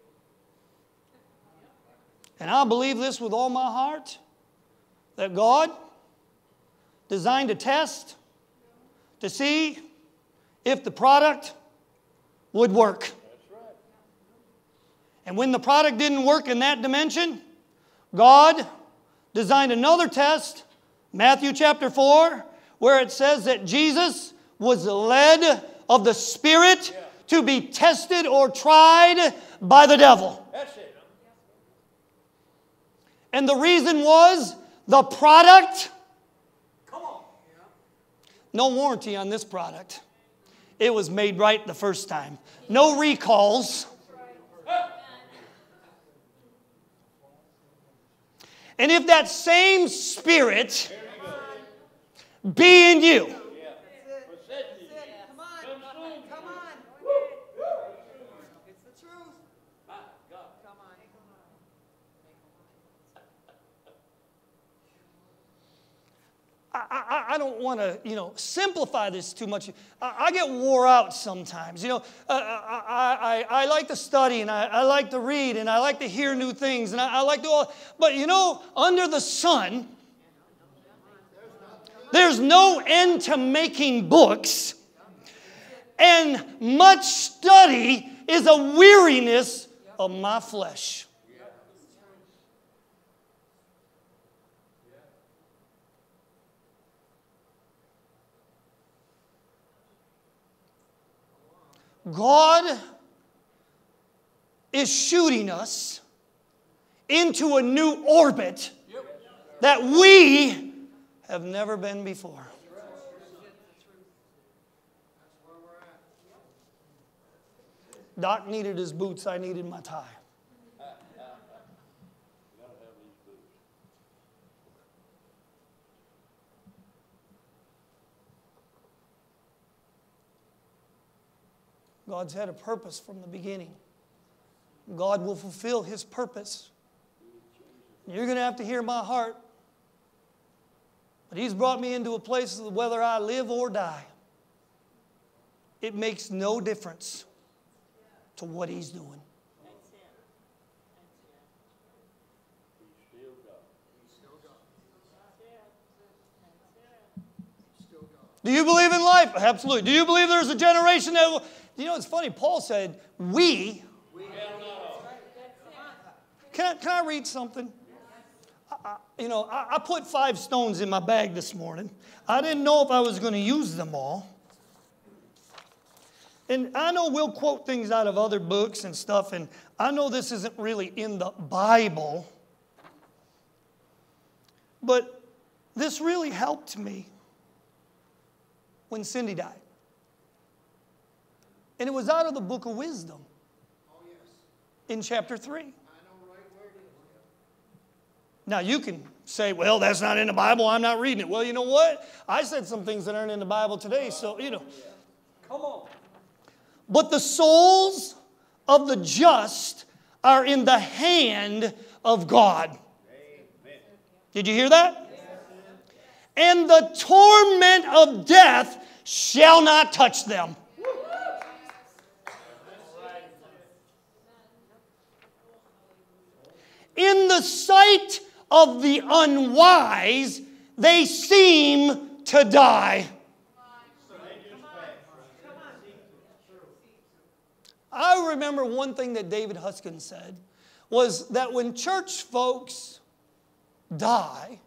And I believe this with all my heart that God designed a test to see if the product would work. And when the product didn't work in that dimension, God designed another test, Matthew chapter 4, where it says that Jesus was led of the Spirit to be tested or tried by the devil. And the reason was the product. No warranty on this product. It was made right the first time. No recalls. And if that same spirit be in you, Come on, come on. It's the truth. Come on. I, I, don't want to, you know, simplify this too much. I, I get wore out sometimes. You know, uh, I, I, I like to study and I, I like to read and I like to hear new things and I, I like to all, but you know, under the sun, there's no end to making books, and much study is a weariness of my flesh. God is shooting us into a new orbit that we have never been before. Doc needed his boots, I needed my tie. God's had a purpose from the beginning. God will fulfill his purpose. You're going to have to hear my heart. But he's brought me into a place whether I live or die. It makes no difference to what he's doing. Do you believe in life? Absolutely. Do you believe there's a generation that will? You know, it's funny. Paul said, We. Can I, can I read something? I- you know, I, I put five stones in my bag this morning. I didn't know if I was going to use them all. And I know we'll quote things out of other books and stuff, and I know this isn't really in the Bible, but this really helped me when Cindy died. And it was out of the book of wisdom in chapter 3. Now you can say, well, that's not in the Bible, I'm not reading it. Well, you know what? I said some things that aren't in the Bible today, so, you know. Come on. But the souls of the just are in the hand of God. Did you hear that? And the torment of death shall not touch them. In the sight of the unwise, they seem to die. I remember one thing that David Huskin said was that when church folks die,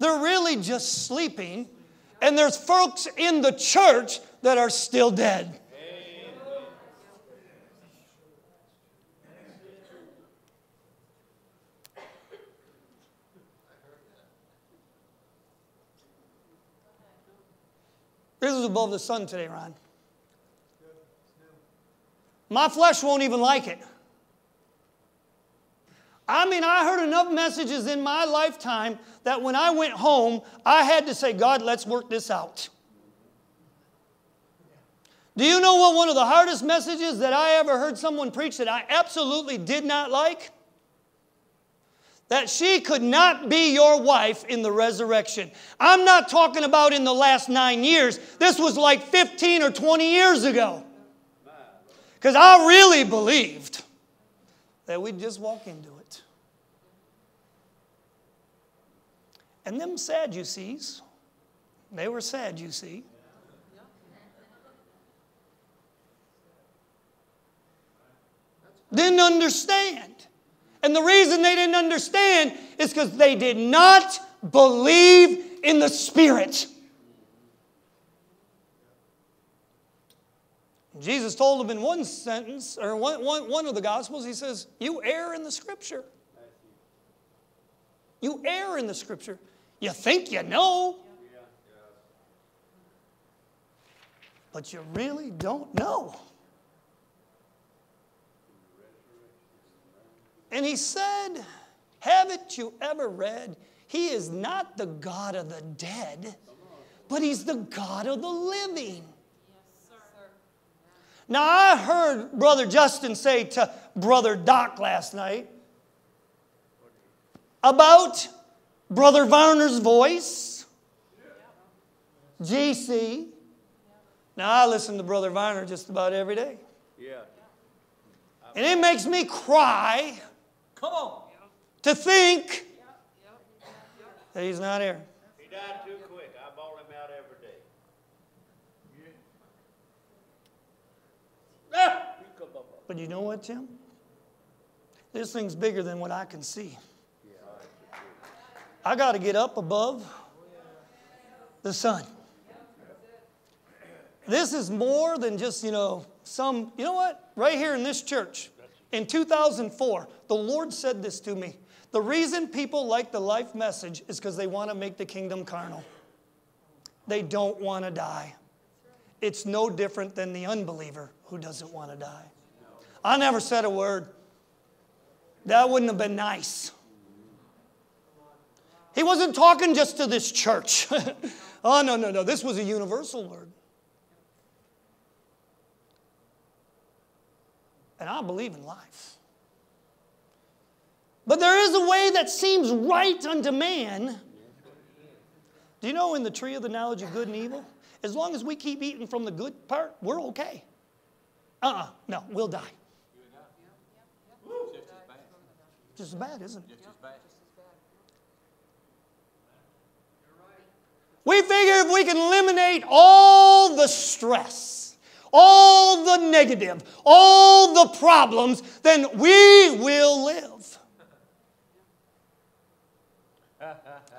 they're really just sleeping, and there's folks in the church that are still dead. This is above the sun today, Ron. My flesh won't even like it. I mean, I heard enough messages in my lifetime that when I went home, I had to say, God, let's work this out. Do you know what one of the hardest messages that I ever heard someone preach that I absolutely did not like? That she could not be your wife in the resurrection. I'm not talking about in the last nine years. This was like 15 or 20 years ago. Because I really believed that we'd just walk into it. And them Sadducees, they were sad, you see. Didn't understand. And the reason they didn't understand is because they did not believe in the Spirit. Jesus told them in one sentence, or one, one, one of the Gospels, he says, You err in the Scripture. You err in the Scripture. You think you know, but you really don't know. And he said, Haven't you ever read? He is not the God of the dead, but he's the God of the living. Now, I heard Brother Justin say to Brother Doc last night about Brother Varner's voice, GC. Now, I listen to Brother Varner just about every day. Yeah. And it makes me cry Come on. to think that he's not here. He died too quick. I bawl him out every day. But you know what, Tim? This thing's bigger than what I can see. I got to get up above the sun. This is more than just, you know, some, you know what? Right here in this church, in 2004, the Lord said this to me. The reason people like the life message is because they want to make the kingdom carnal. They don't want to die. It's no different than the unbeliever who doesn't want to die. I never said a word. That wouldn't have been nice. He wasn't talking just to this church. (laughs) oh, no, no, no. This was a universal word. And I believe in life. But there is a way that seems right unto man. Do you know in the tree of the knowledge of good and evil? As long as we keep eating from the good part, we're okay. Uh uh no, we'll die. Just as bad, isn't it? We figure if we can eliminate all the stress, all the negative, all the problems, then we will live.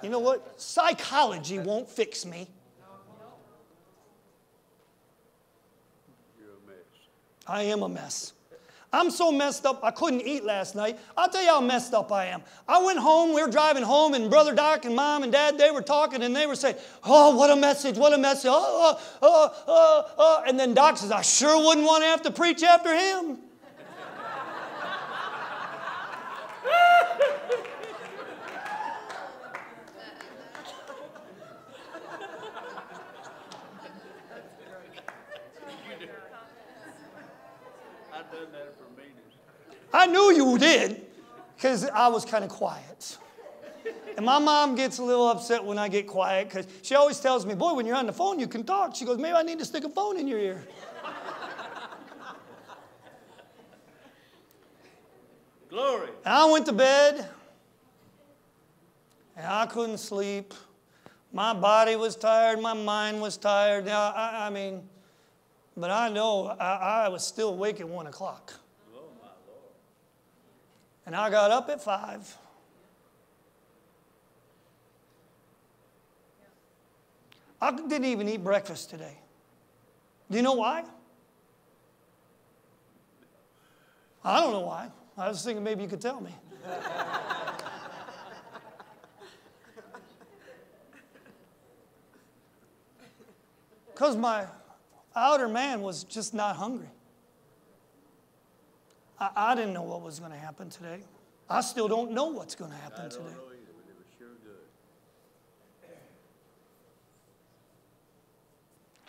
You know what? Psychology won't fix me. You're a mess. I am a mess. I'm so messed up, I couldn't eat last night. I'll tell you how messed up I am. I went home, we were driving home, and Brother Doc and Mom and Dad, they were talking, and they were saying, Oh, what a message, what a message. Oh, oh, oh, oh, oh. And then Doc says, I sure wouldn't want to have to preach after him. (laughs) I've done that for meetings. I knew you did because I was kind of quiet. And my mom gets a little upset when I get quiet because she always tells me, Boy, when you're on the phone, you can talk. She goes, Maybe I need to stick a phone in your ear. Glory. And I went to bed and I couldn't sleep. My body was tired, my mind was tired. Now, I, I mean, but I know I, I was still awake at one o'clock. And I got up at five. I didn't even eat breakfast today. Do you know why? I don't know why. I was thinking maybe you could tell me. (laughs) Because my outer man was just not hungry. I, I didn't know what was going to happen today. I still don't know what's going to happen today.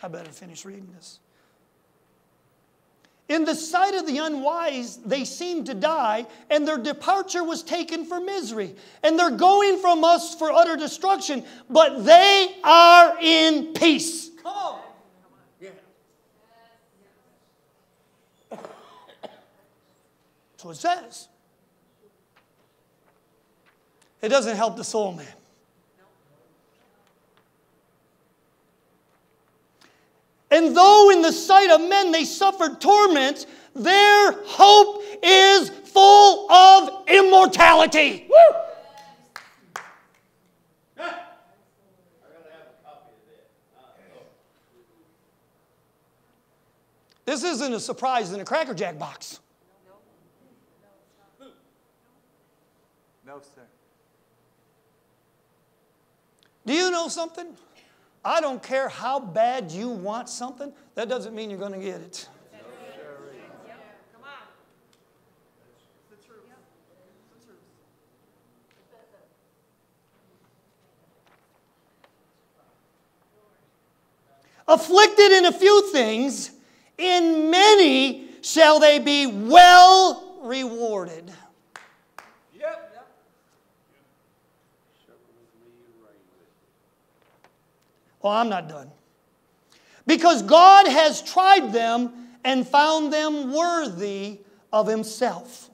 I better finish reading this. In the sight of the unwise, they seemed to die, and their departure was taken for misery. And they're going from us for utter destruction, but they are in peace. Come on. What it says. It doesn't help the soul man. And though in the sight of men they suffered torment, their hope is full of immortality. Woo! This isn't a surprise in a Cracker Jack box. No, sir. Do you know something? I don't care how bad you want something, that doesn't mean you're going to get it. Afflicted in a few things, in many shall they be well rewarded. Yep. Oh, I'm not done. Because God has tried them and found them worthy of Himself.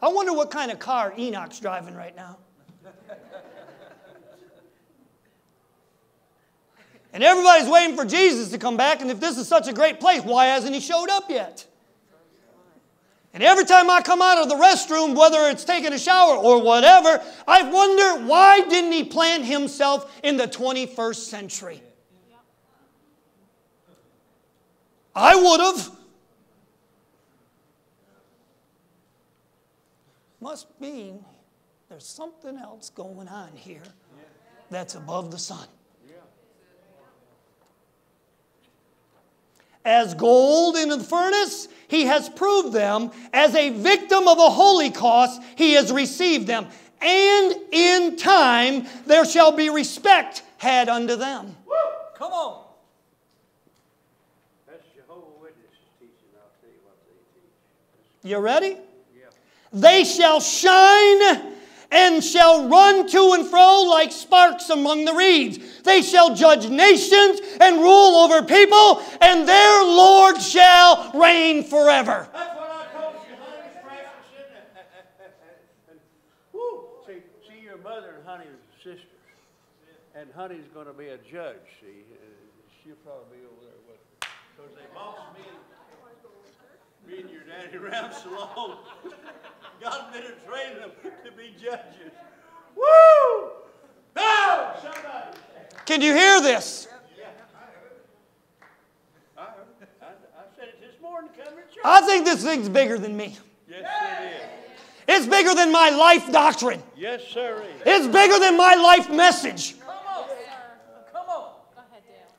I wonder what kind of car Enoch's driving right now. And everybody's waiting for Jesus to come back, and if this is such a great place, why hasn't He showed up yet? And every time I come out of the restroom, whether it's taking a shower or whatever, I wonder why didn't he plant himself in the 21st century? I would have. Must mean there's something else going on here that's above the sun. As gold in the furnace, he has proved them. As a victim of a holy cause, he has received them. And in time there shall be respect had unto them. Come on. That's Jehovah Witnesses teaching. I'll tell you what they teach. You ready? They shall shine and shall run to and fro like sparks among the reeds. They shall judge nations and rule over people, and their Lord shall reign forever. (laughs) See, see, your mother and Honey are sisters. And Honey's going to be a judge, see. Uh, she'll probably be over there with. Because they bossed me me and your daddy around so long. God been training them to be judges. Woo! No! Somebody! Can you hear this? I, heard. I, I said it this morning coming to church. I think this thing's bigger than me. Yes, it is. It's bigger than my life doctrine. Yes, sir. It's bigger than my life message. Come on. Come on.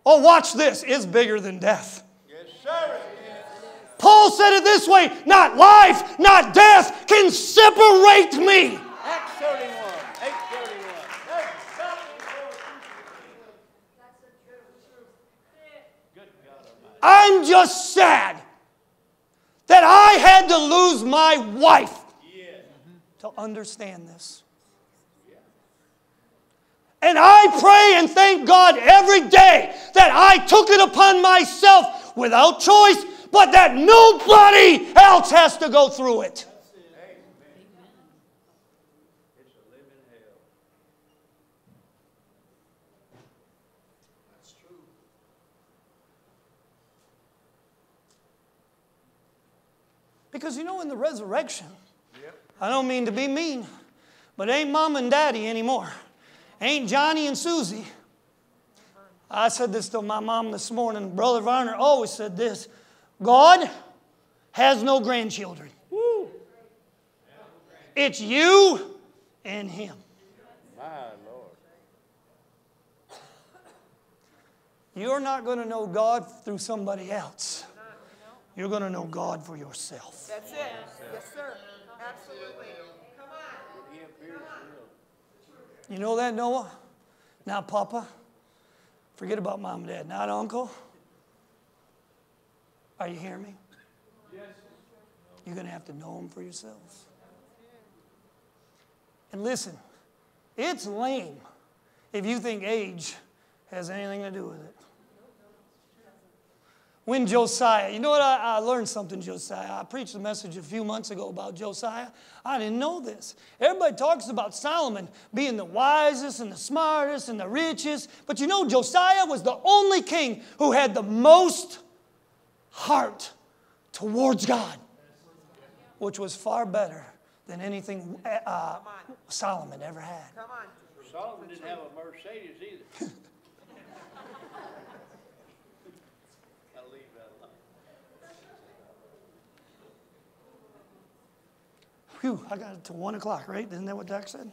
Oh, watch this. It's bigger than death. Yes, sir. Paul said it this way not life, not death can separate me. Acts 31. Acts 31. There's something for Good God Almighty. I'm just sad that I had to lose my wife to understand this. And I pray and thank God every day that I took it upon myself without choice, but that nobody else has to go through it. It's a living hell. Because you know, in the resurrection, I don't mean to be mean, but ain't mom and daddy anymore. Ain't Johnny and Susie. I said this to my mom this morning. Brother Varner always said this God has no grandchildren. It's you and him. My Lord. You're not going to know God through somebody else. You're going to know God for yourself. That's it. Yes, sir. Absolutely. Come on. You know that, Noah? Now, Papa, forget about mom and dad. Not uncle. Are you hearing me? Yes. You're going to have to know them for yourselves. And listen, it's lame if you think age has anything to do with it. When Josiah, you know what? I, I, learned something, Josiah. I preached a message a few months ago about Josiah. I didn't know this. Everybody talks about Solomon being the wisest and the smartest and the richest, but you know, Josiah was the only king who had the most heart towards God, which was far better than anything uh, Solomon ever had. Solomon didn't have a Mercedes either. (laughs) I'll leave that alone. Whew, I got it to one o'clock, right? Isn't that what Doc said?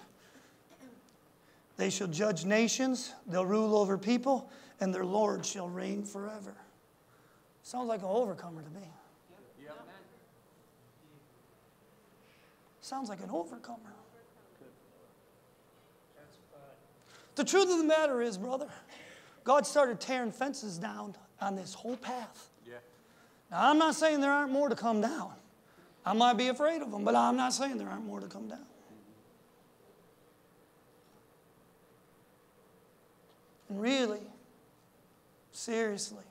They shall judge nations, they'll rule over people, and their Lord shall reign forever. Sounds like an overcomer to me. Sounds like an overcomer. The truth of the matter is, brother, God started tearing fences down on this whole path. Yeah. Now, I'm not saying there aren't more to come down. I might be afraid of them, but I'm not saying there aren't more to come down. And really, seriously,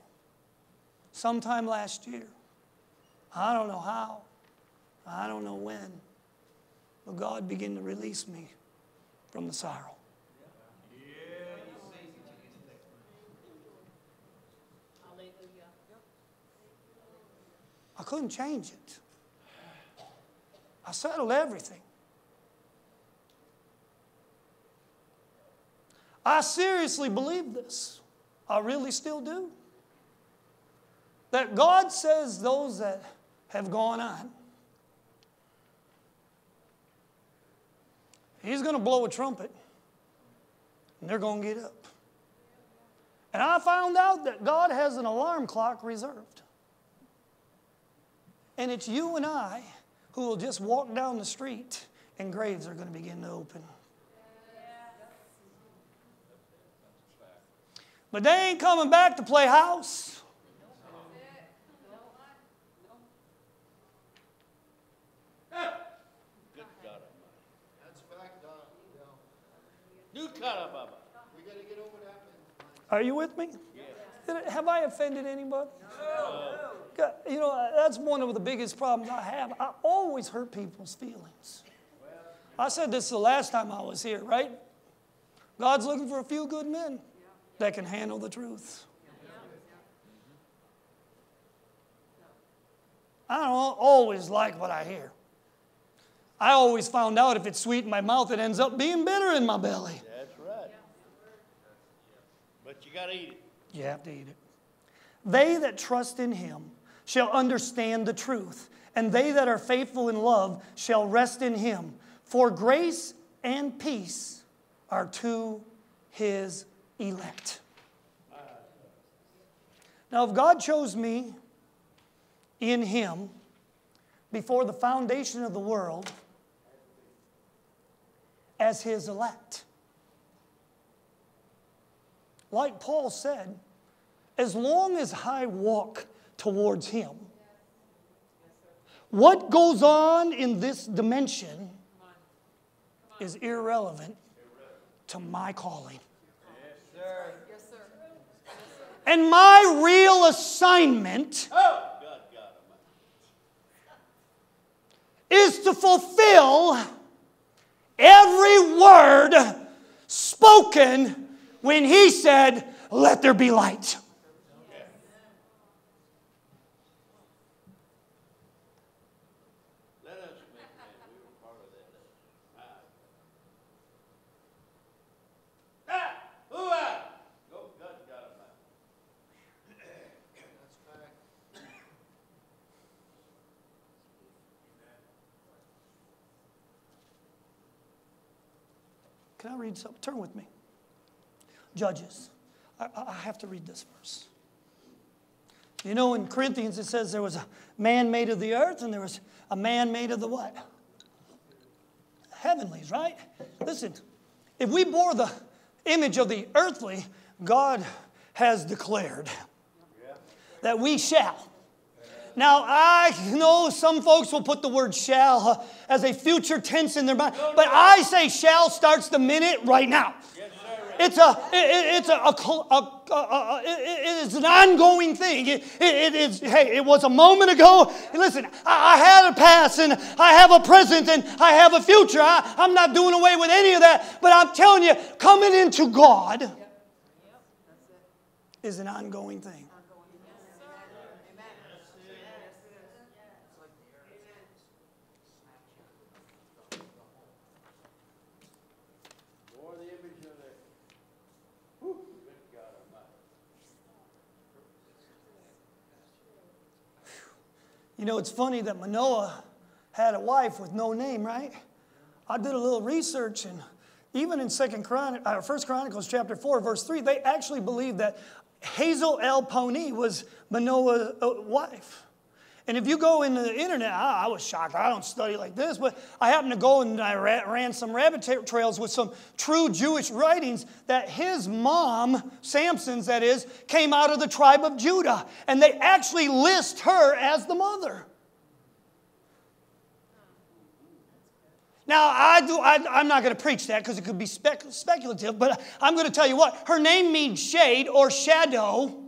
sometime last year, I don't know how, I don't know when, but God began to release me from the sorrow. I couldn't change it. I settled everything. I seriously believe this. I really still do. That God says those that have gone on, He's going to blow a trumpet and they're going to get up. And I found out that God has an alarm clock reserved. And it's you and I who will just walk down the street and graves are going to begin to open. But they ain't coming back to play house. Good God Almighty. That's fact, Don. Yeah. New cut up of it. We got to get over that. Are you with me? I- Have I offended anybody? God, You know, uh, that's one of the biggest problems I have. I always hurt people's feelings. I said this the last time I was here, right? God's looking for a few good men that can handle the truth. I don't always like what I hear. I always found out if it's sweet in my mouth, it ends up being bitter in my belly. That's right. But you got to eat it. You have to eat it. They that trust in him shall understand the truth, and they that are faithful in love shall rest in him. For grace and peace are to his elect. Now, if God chose me in him before the foundation of the world as his elect, like Paul said, as long as I walk towards Him, what goes on in this dimension is irrelevant to my calling. Yes, sir. And my real assignment is to fulfill every word spoken when He said, Let there be light. Let us make man. We were part of that. Ah. Ah! Who ah! Go, God, God Almighty. That's fact. Can I read something? Turn with me. Judges. I, I have to read this verse. You know, in Corinthians it says there was a man made of the earth and there was a man made of the what? Heavenlies, right? Listen, if we bore the image of the earthly, God has declared that we shall. Now, I know some folks will put the word shall as a future tense in their mind, but I say shall starts the minute right now. It's a, it- it's a, a, a- a- it- is an ongoing thing. It, it- it is, hey, it was a moment ago. Listen, I, I had a past and I have a present and I have a future. I, I'm not doing away with any of that, but I'm telling you, coming into God is an ongoing thing. More the image of that. Whew, good God Almighty. You know, it's funny that Manoah had a wife with no name, right? I did a little research, and even in Second Chron- uh, First Chronicles chapter four, verse three, they actually believe that Hazelelponi was Manoah's uh, wife. And if you go into the internet, I, I was shocked. I don't study like this, but I happened to go and I ra- ran some rabbit trails with some true Jewish writings that his mom, Samson's that is, came out of the tribe of Judah. And they actually list her as the mother. Now, I do, I, I'm not going to preach that because it could be spec, speculative, but I'm going to tell you what. Her name means shade or shadow.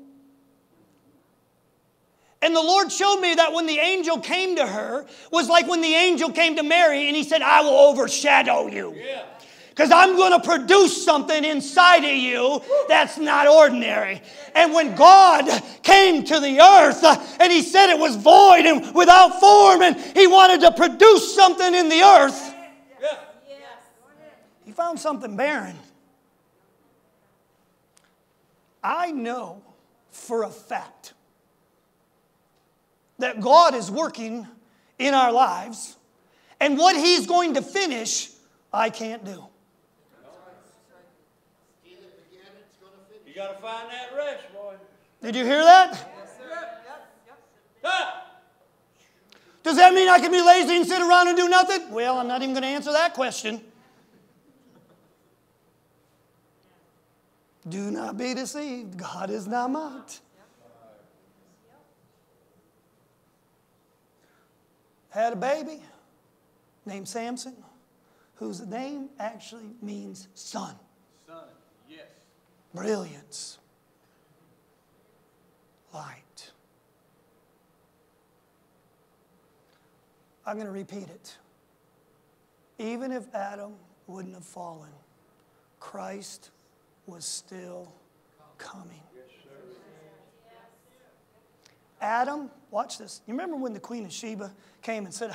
And the Lord showed me that when the angel came to her was like when the angel came to Mary and he said, I will overshadow you. Because I'm going to produce something inside of you that's not ordinary. And when God came to the earth uh, and he said it was void and without form and he wanted to produce something in the earth, he found something barren. I know for a fact that God is working in our lives, and what He's going to finish, I can't do. He that began it's going to. You find that rest, boy. Did you hear that? Ah! Does that mean I can be lazy and sit around and do nothing? Well, I'm not even going to answer that question. Do not be deceived. God is not mocked. Had a baby named Samson, whose name actually means sun, Son, yes. brilliance, light. I'm going to repeat it. Even if Adam wouldn't have fallen, Christ was still coming. Adam, watch this. You remember when the Queen of Sheba came and said,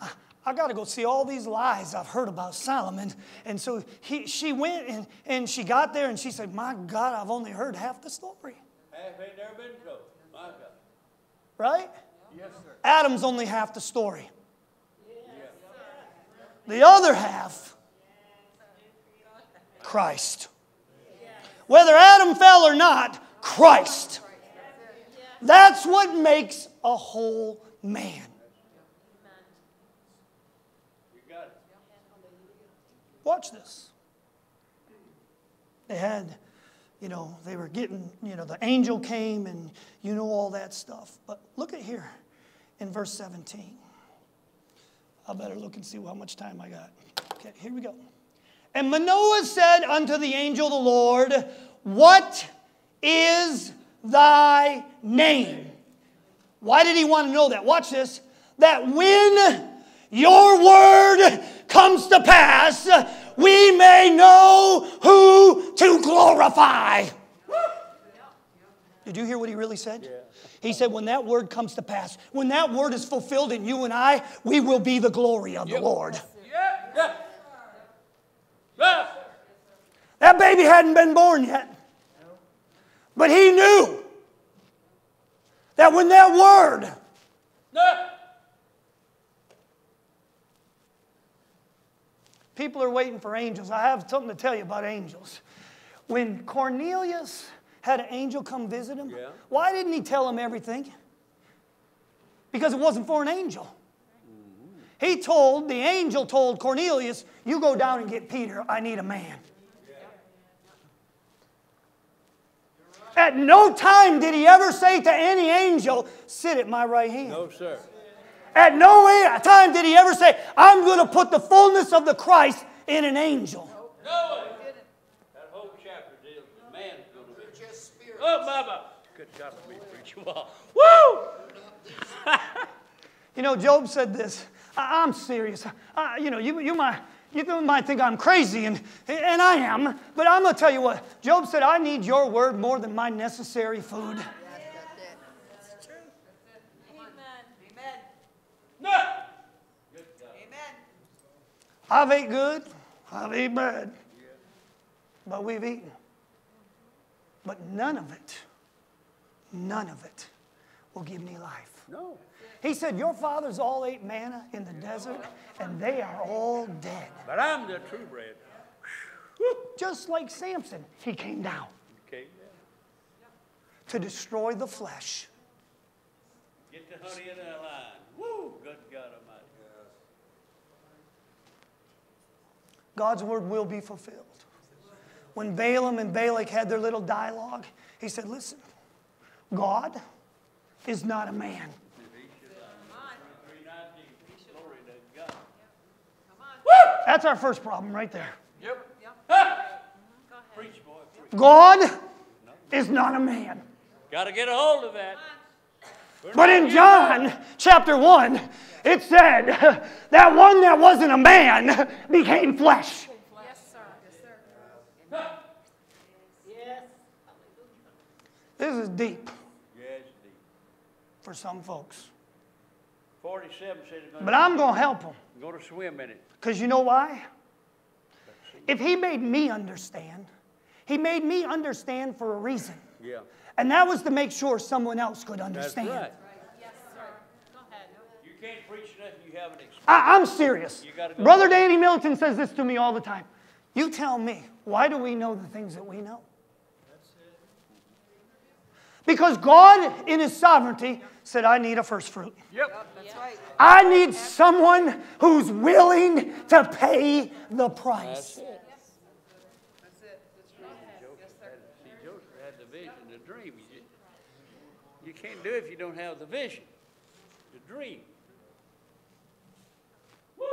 I, I got to go see all these lies I've heard about Solomon. And so he, she went and, and she got there and she said, My God, I've only heard half the story. Half ain't never been told. My God. Right? Yes, sir. Adam's only half the story. The other half, Christ. Whether Adam fell or not, Christ. That's what makes a whole man. Watch this. They had, you know, they were getting, you know, the angel came and you know all that stuff. But look at here in verse 17. I better look and see how much time I got. Okay, here we go. And Manoah said unto the angel of the Lord, What is thy name? Why did he want to know that? Watch this. That when your word comes to pass, we may know who to glorify. Did you hear what he really said? He said, when that word comes to pass, when that word is fulfilled in you and I, we will be the glory of the Lord. That baby hadn't been born yet. But he knew that when that word Yeah. People are waiting for angels. I have something to tell you about angels. When Cornelius had an angel come visit him? Yeah. Why didn't he tell him everything? Because it wasn't for an angel. He told, the angel told Cornelius, You go down and get Peter. I need a man. At no time did he ever say to any angel, Sit at my right hand. No, sir. At no time did he ever say, I'm going to put the fullness of the Christ in an angel. No way. That whole chapter deals with man's going to be. Just spirit. Oh, Baba. Good job let me preach you all. Woo! (laughs) You know, Job said this. I, am serious. I, you know, you, you, might, you might think I'm crazy, and, and I am, but I'm going to tell you what. Job said, I need your word more than my necessary food. No! Amen. I've ate good, I've ate bad, but we've eaten. But none of it, none of it will give me life. No. He said, Your fathers all ate manna in the desert, and they are all dead. But I'm the true bread. Just like Samson, he came down Okay. to destroy the flesh. Get the honey in that line. Woo! Good God Almighty. God's word will be fulfilled. When Balaam and Balak had their little dialogue, he said, Listen, God is not a man. 319. Glory to God. That's our first problem right there. Yep. Preach, boy. God is not a man. Got to get a hold of that. But in John chapter 1, it said that one that wasn't a man became flesh. Yes, sir. Yes, sir. This is deep. For some folks. 47 said he's going But I'm going to help them. go to swim in it. Because you know why? If he made me understand, he made me understand for a reason. Yeah. And that was to make sure someone else could understand. That's understand. right. Yes, sir. Go ahead. You can't preach nothing you haven't experienced. I, I'm serious. Go. Brother Danny Milton says this to me all the time. You tell me, why do we know the things that we know? Because God, in His sovereignty, said, I need a first fruit. Yep. That's right. I need someone who's willing to pay the price. That's it. That's it. That's right. Yes, sir. See, Joseph had the vision, the dream. You, you can't do it if you don't have the vision, the dream. Woo!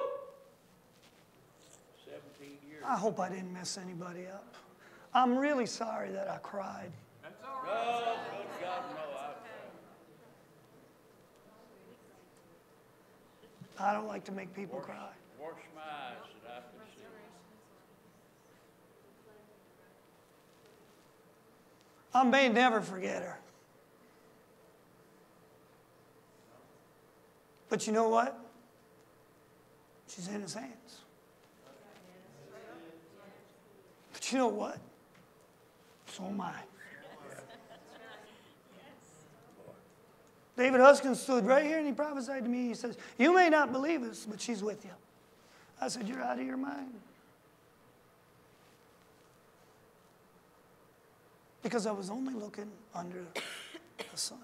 17 years. I hope I didn't mess anybody up. I'm really sorry that I cried. Oh, good God, no. I don't like to make people cry. wash my eyes that I can see. I may never forget her. But you know what? She's in his hands. But you know what? So am I. David Huskins stood right here and he prophesied to me. He says, You may not believe us, but she's with you. I said, You're out of your mind. Because I was only looking under the sun.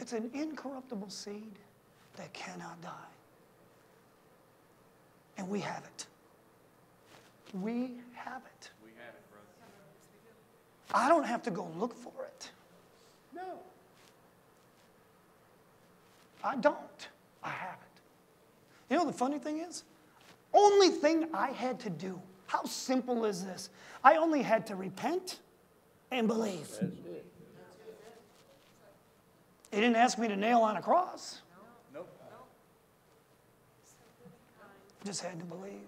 It's an incorruptible seed that cannot die. And we have it. We have it. We had it, brother. I don't have to go look for it. No. I don't. I have it. You know the funny thing is? Only thing I had to do, how simple is this? I only had to repent and believe. That's it. He didn't ask me to nail on a cross. Nope. Just had to believe.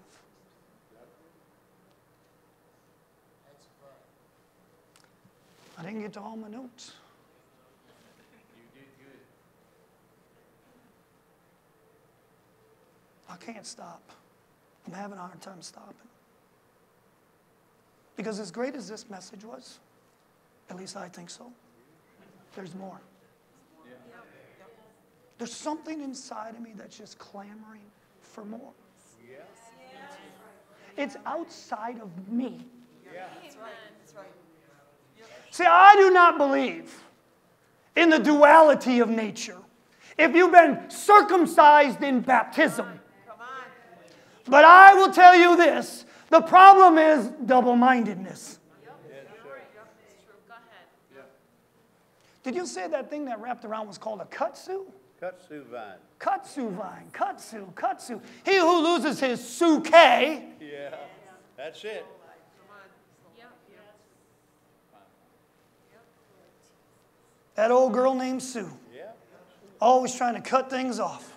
I didn't get to all my notes. You did good. I can't stop. I'm having a hard time stopping. Because as great as this message was, at least I think so, there's more. There's something inside of me that's just clamoring for more. It's outside of me. See, I do not believe in the duality of nature. If you've been circumcised in baptism, but I will tell you this the problem is double mindedness. Did you say that thing that wrapped around was called a kudzu? Kudzu vine. Kudzu vine, kudzu, kudzu. He who loses his suke, Yeah, that's it. That old girl named Sue, Yeah. always trying to cut things off.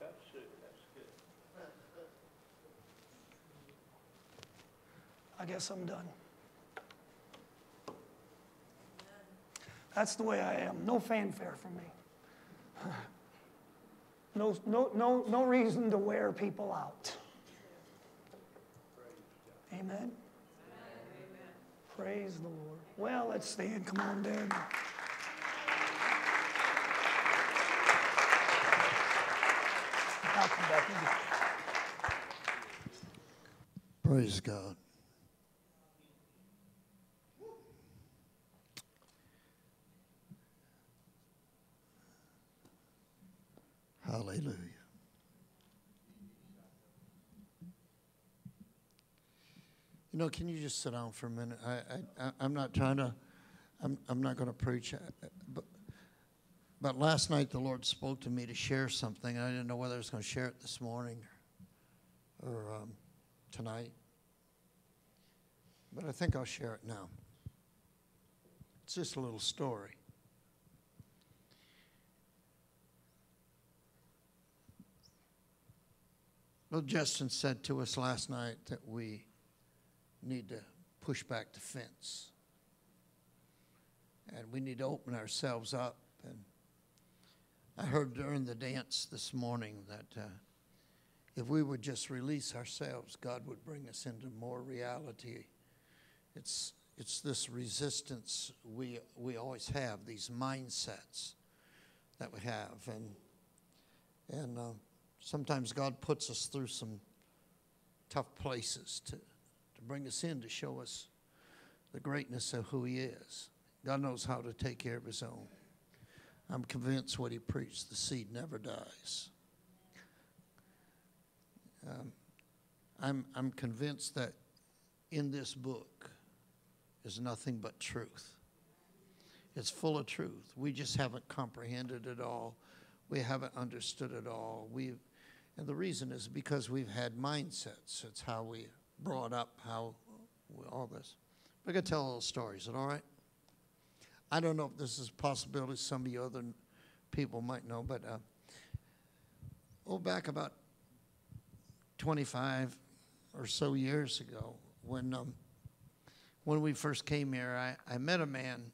Kudzu, that's good. I guess I'm done. That's the way I am. No fanfare for me. (laughs) No, no, no, no reason to wear people out. Amen. Praise the Lord. Well, let's stand. Come on, in. Praise God. Hallelujah. Know, can you just sit down for a minute? I, I, I'm not trying to, I'm, I'm not going to preach, uh, but, but last night the Lord spoke to me to share something. and I didn't know whether I was going to share it this morning or um, tonight. But I think I'll share it now. It's just a little story. Well, Justin said to us last night that we need to push back the fence. And we need to open ourselves up. And I heard during the dance this morning that uh, if we would just release ourselves, God would bring us into more reality. It's, it's this resistance we, we always have, these mindsets that we have. And, and uh, sometimes God puts us through some tough places to, to bring us in to show us the greatness of who He is. God knows how to take care of His own. I'm convinced what He preached the seed never dies. Um, I'm, I'm convinced that in this book is nothing but truth. It's full of truth. We just haven't comprehended it all. We haven't understood it all. We've, and the reason is because we've had mindsets. It's how we brought up, how all this. We're going to tell a little story. Is it all right? I don't know if this is a possibility some of you other people might know, but uh, oh, back about 25 or so years ago, when um, when we first came here, I, I met a man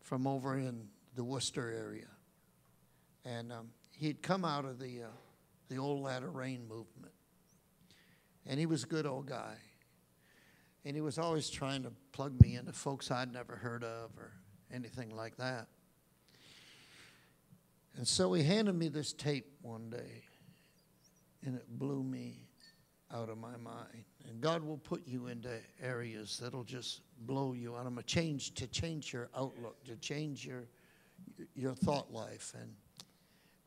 from over in the Worcester area, and um, he'd come out of the uh, the old Latter Rain movement, and he was a good old guy, and he was always trying to plug me into folks I'd never heard of or anything like that. And so he handed me this tape one day, and it blew me out of my mind. And God will put you into areas that'll just blow you out of my change to change your outlook, to change your your thought life. And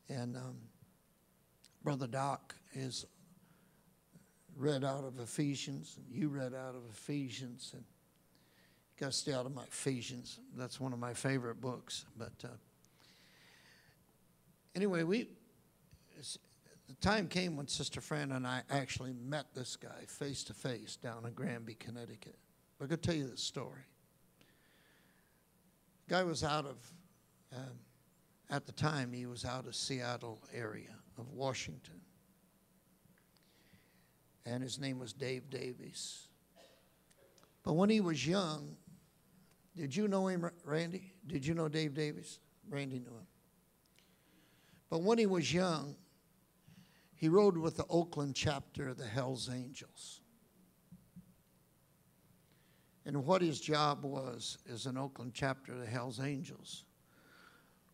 and um, Brother Doc is read out of Ephesians, and you read out of Ephesians, and got to stay out of my Ephesians. That's one of my favorite books. But uh, anyway, we the time came when Sister Fran and I actually met this guy face to face down in Granby, Connecticut. Going to tell you this story. Guy was out of, um, at the time, he was out of Seattle area of Washington. And his name was Dave Davies. But when he was young, did you know him, Randy? Did you know Dave Davies? Randy knew him. But when he was young, he rode with the Oakland chapter of the Hells Angels. And what his job was as an Oakland chapter of the Hells Angels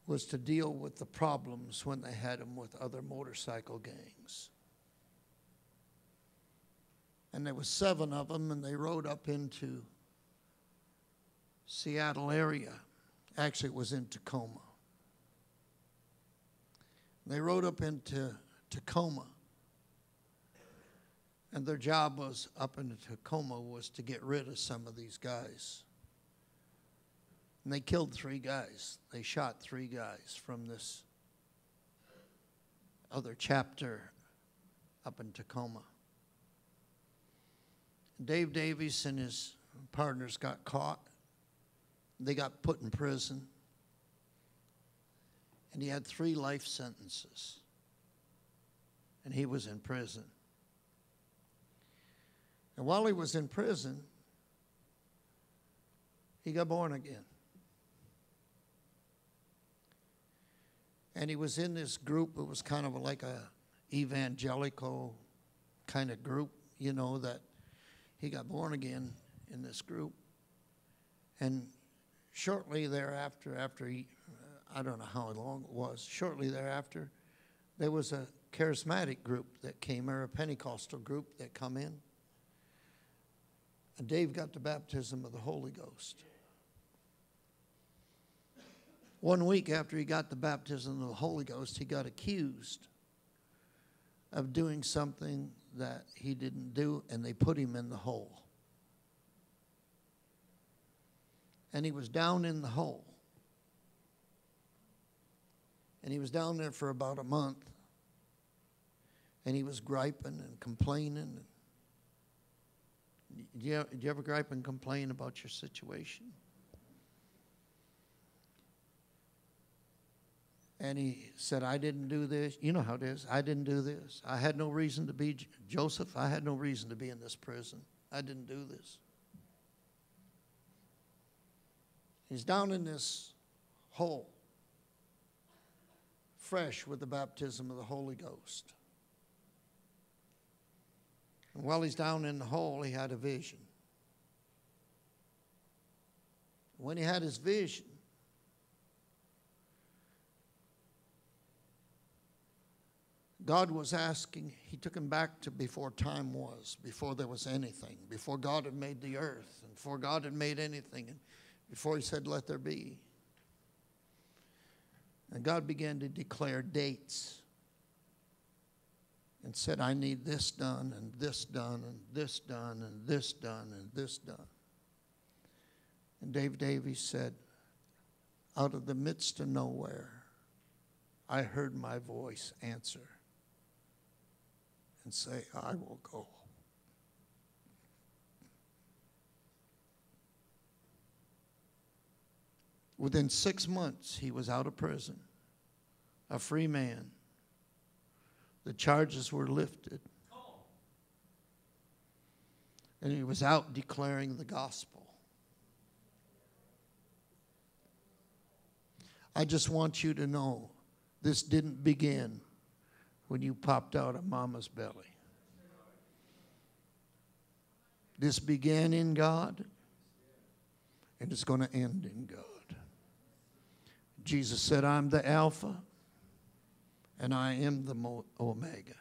was to deal with the problems when they had them with other motorcycle gangs. And there was seven of them, and they rode up into Seattle area. Actually, it was in Tacoma. They rode up into Tacoma. And their job was up in Tacoma was to get rid of some of these guys. And they killed three guys. They shot three guys from this other chapter up in Tacoma. Dave Davies and his partners got caught. They got put in prison. And he had three life sentences. And he was in prison. And while he was in prison, he got born again. And he was in this group, it was kind of like a evangelical kind of group, you know, that he got born again in this group. And shortly thereafter, after he, I don't know how long it was, shortly thereafter, there was a charismatic group that came, or a Pentecostal group that come in. And Dave got the baptism of the Holy Ghost. One week after he got the baptism of the Holy Ghost, he got accused of doing something that he didn't do, and they put him in the hole. And he was down in the hole. And he was down there for about a month. And he was griping and complaining. Do you, do you ever gripe and complain about your situation? And he said, I didn't do this. You know how it is. I didn't do this. I had no reason to be Joseph. I had no reason to be in this prison. I didn't do this. He's down in this hole, fresh with the baptism of the Holy Ghost. And while he's down in the hole, he had a vision. When he had his vision, God was asking, He took him back to before time was, before there was anything, before God had made the earth, and before God had made anything, and before He said, Let there be. And God began to declare dates and said, I need this done, and this done, and this done, and this done, and this done. And Dave Davies said, Out of the midst of nowhere, I heard my voice answer and say, I will go. Within six months, he was out of prison, a free man. The charges were lifted. And he was out declaring the gospel. I just want you to know this didn't begin when you popped out of mama's belly. This began in God, and it's going to end in God. Jesus said, I'm the Alpha, and I am the Omega.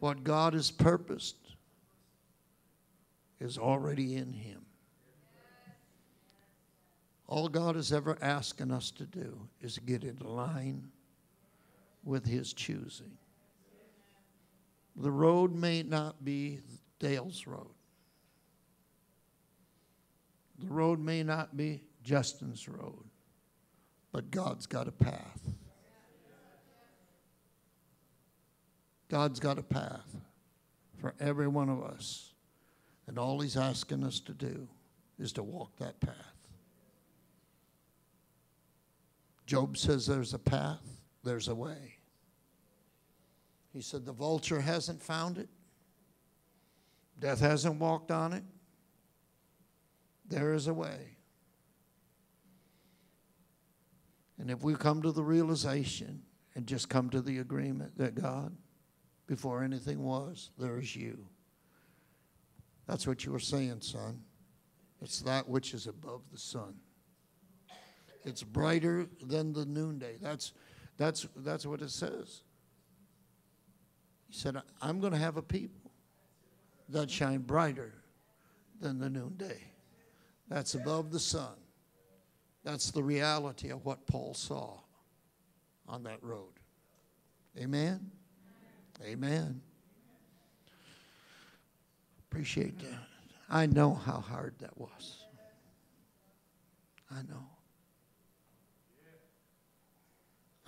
What God has purposed is already in Him. All God is ever asking us to do is get in line with His choosing. The road may not be Dale's road. The road may not be Justin's road, but God's got a path. God's got a path for every one of us. And all He's asking us to do is to walk that path. Job says there's a path, there's a way. He said the vulture hasn't found it, death hasn't walked on it. There is a way. And if we come to the realization and just come to the agreement that God, before anything was, there is you. That's what you were saying, son. It's that which is above the sun. It's brighter than the noonday. That's, that's, that's what it says. He said, I'm going to have a people that shine brighter than the noonday. That's above the sun. That's the reality of what Paul saw on that road. Amen? Amen. Appreciate that. I know how hard that was. I know.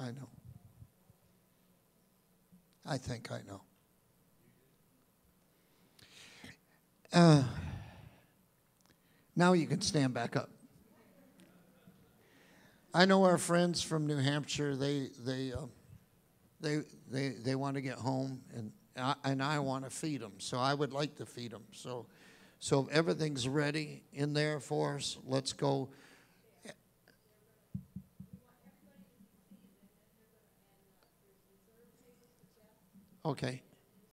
I know. I think I know. Uh, now you can stand back up. I know our friends from New Hampshire. They they uh, they they they want to get home, and I, and I want to feed them. So I would like to feed them. So so if everything's ready in there for us, let's go. Okay.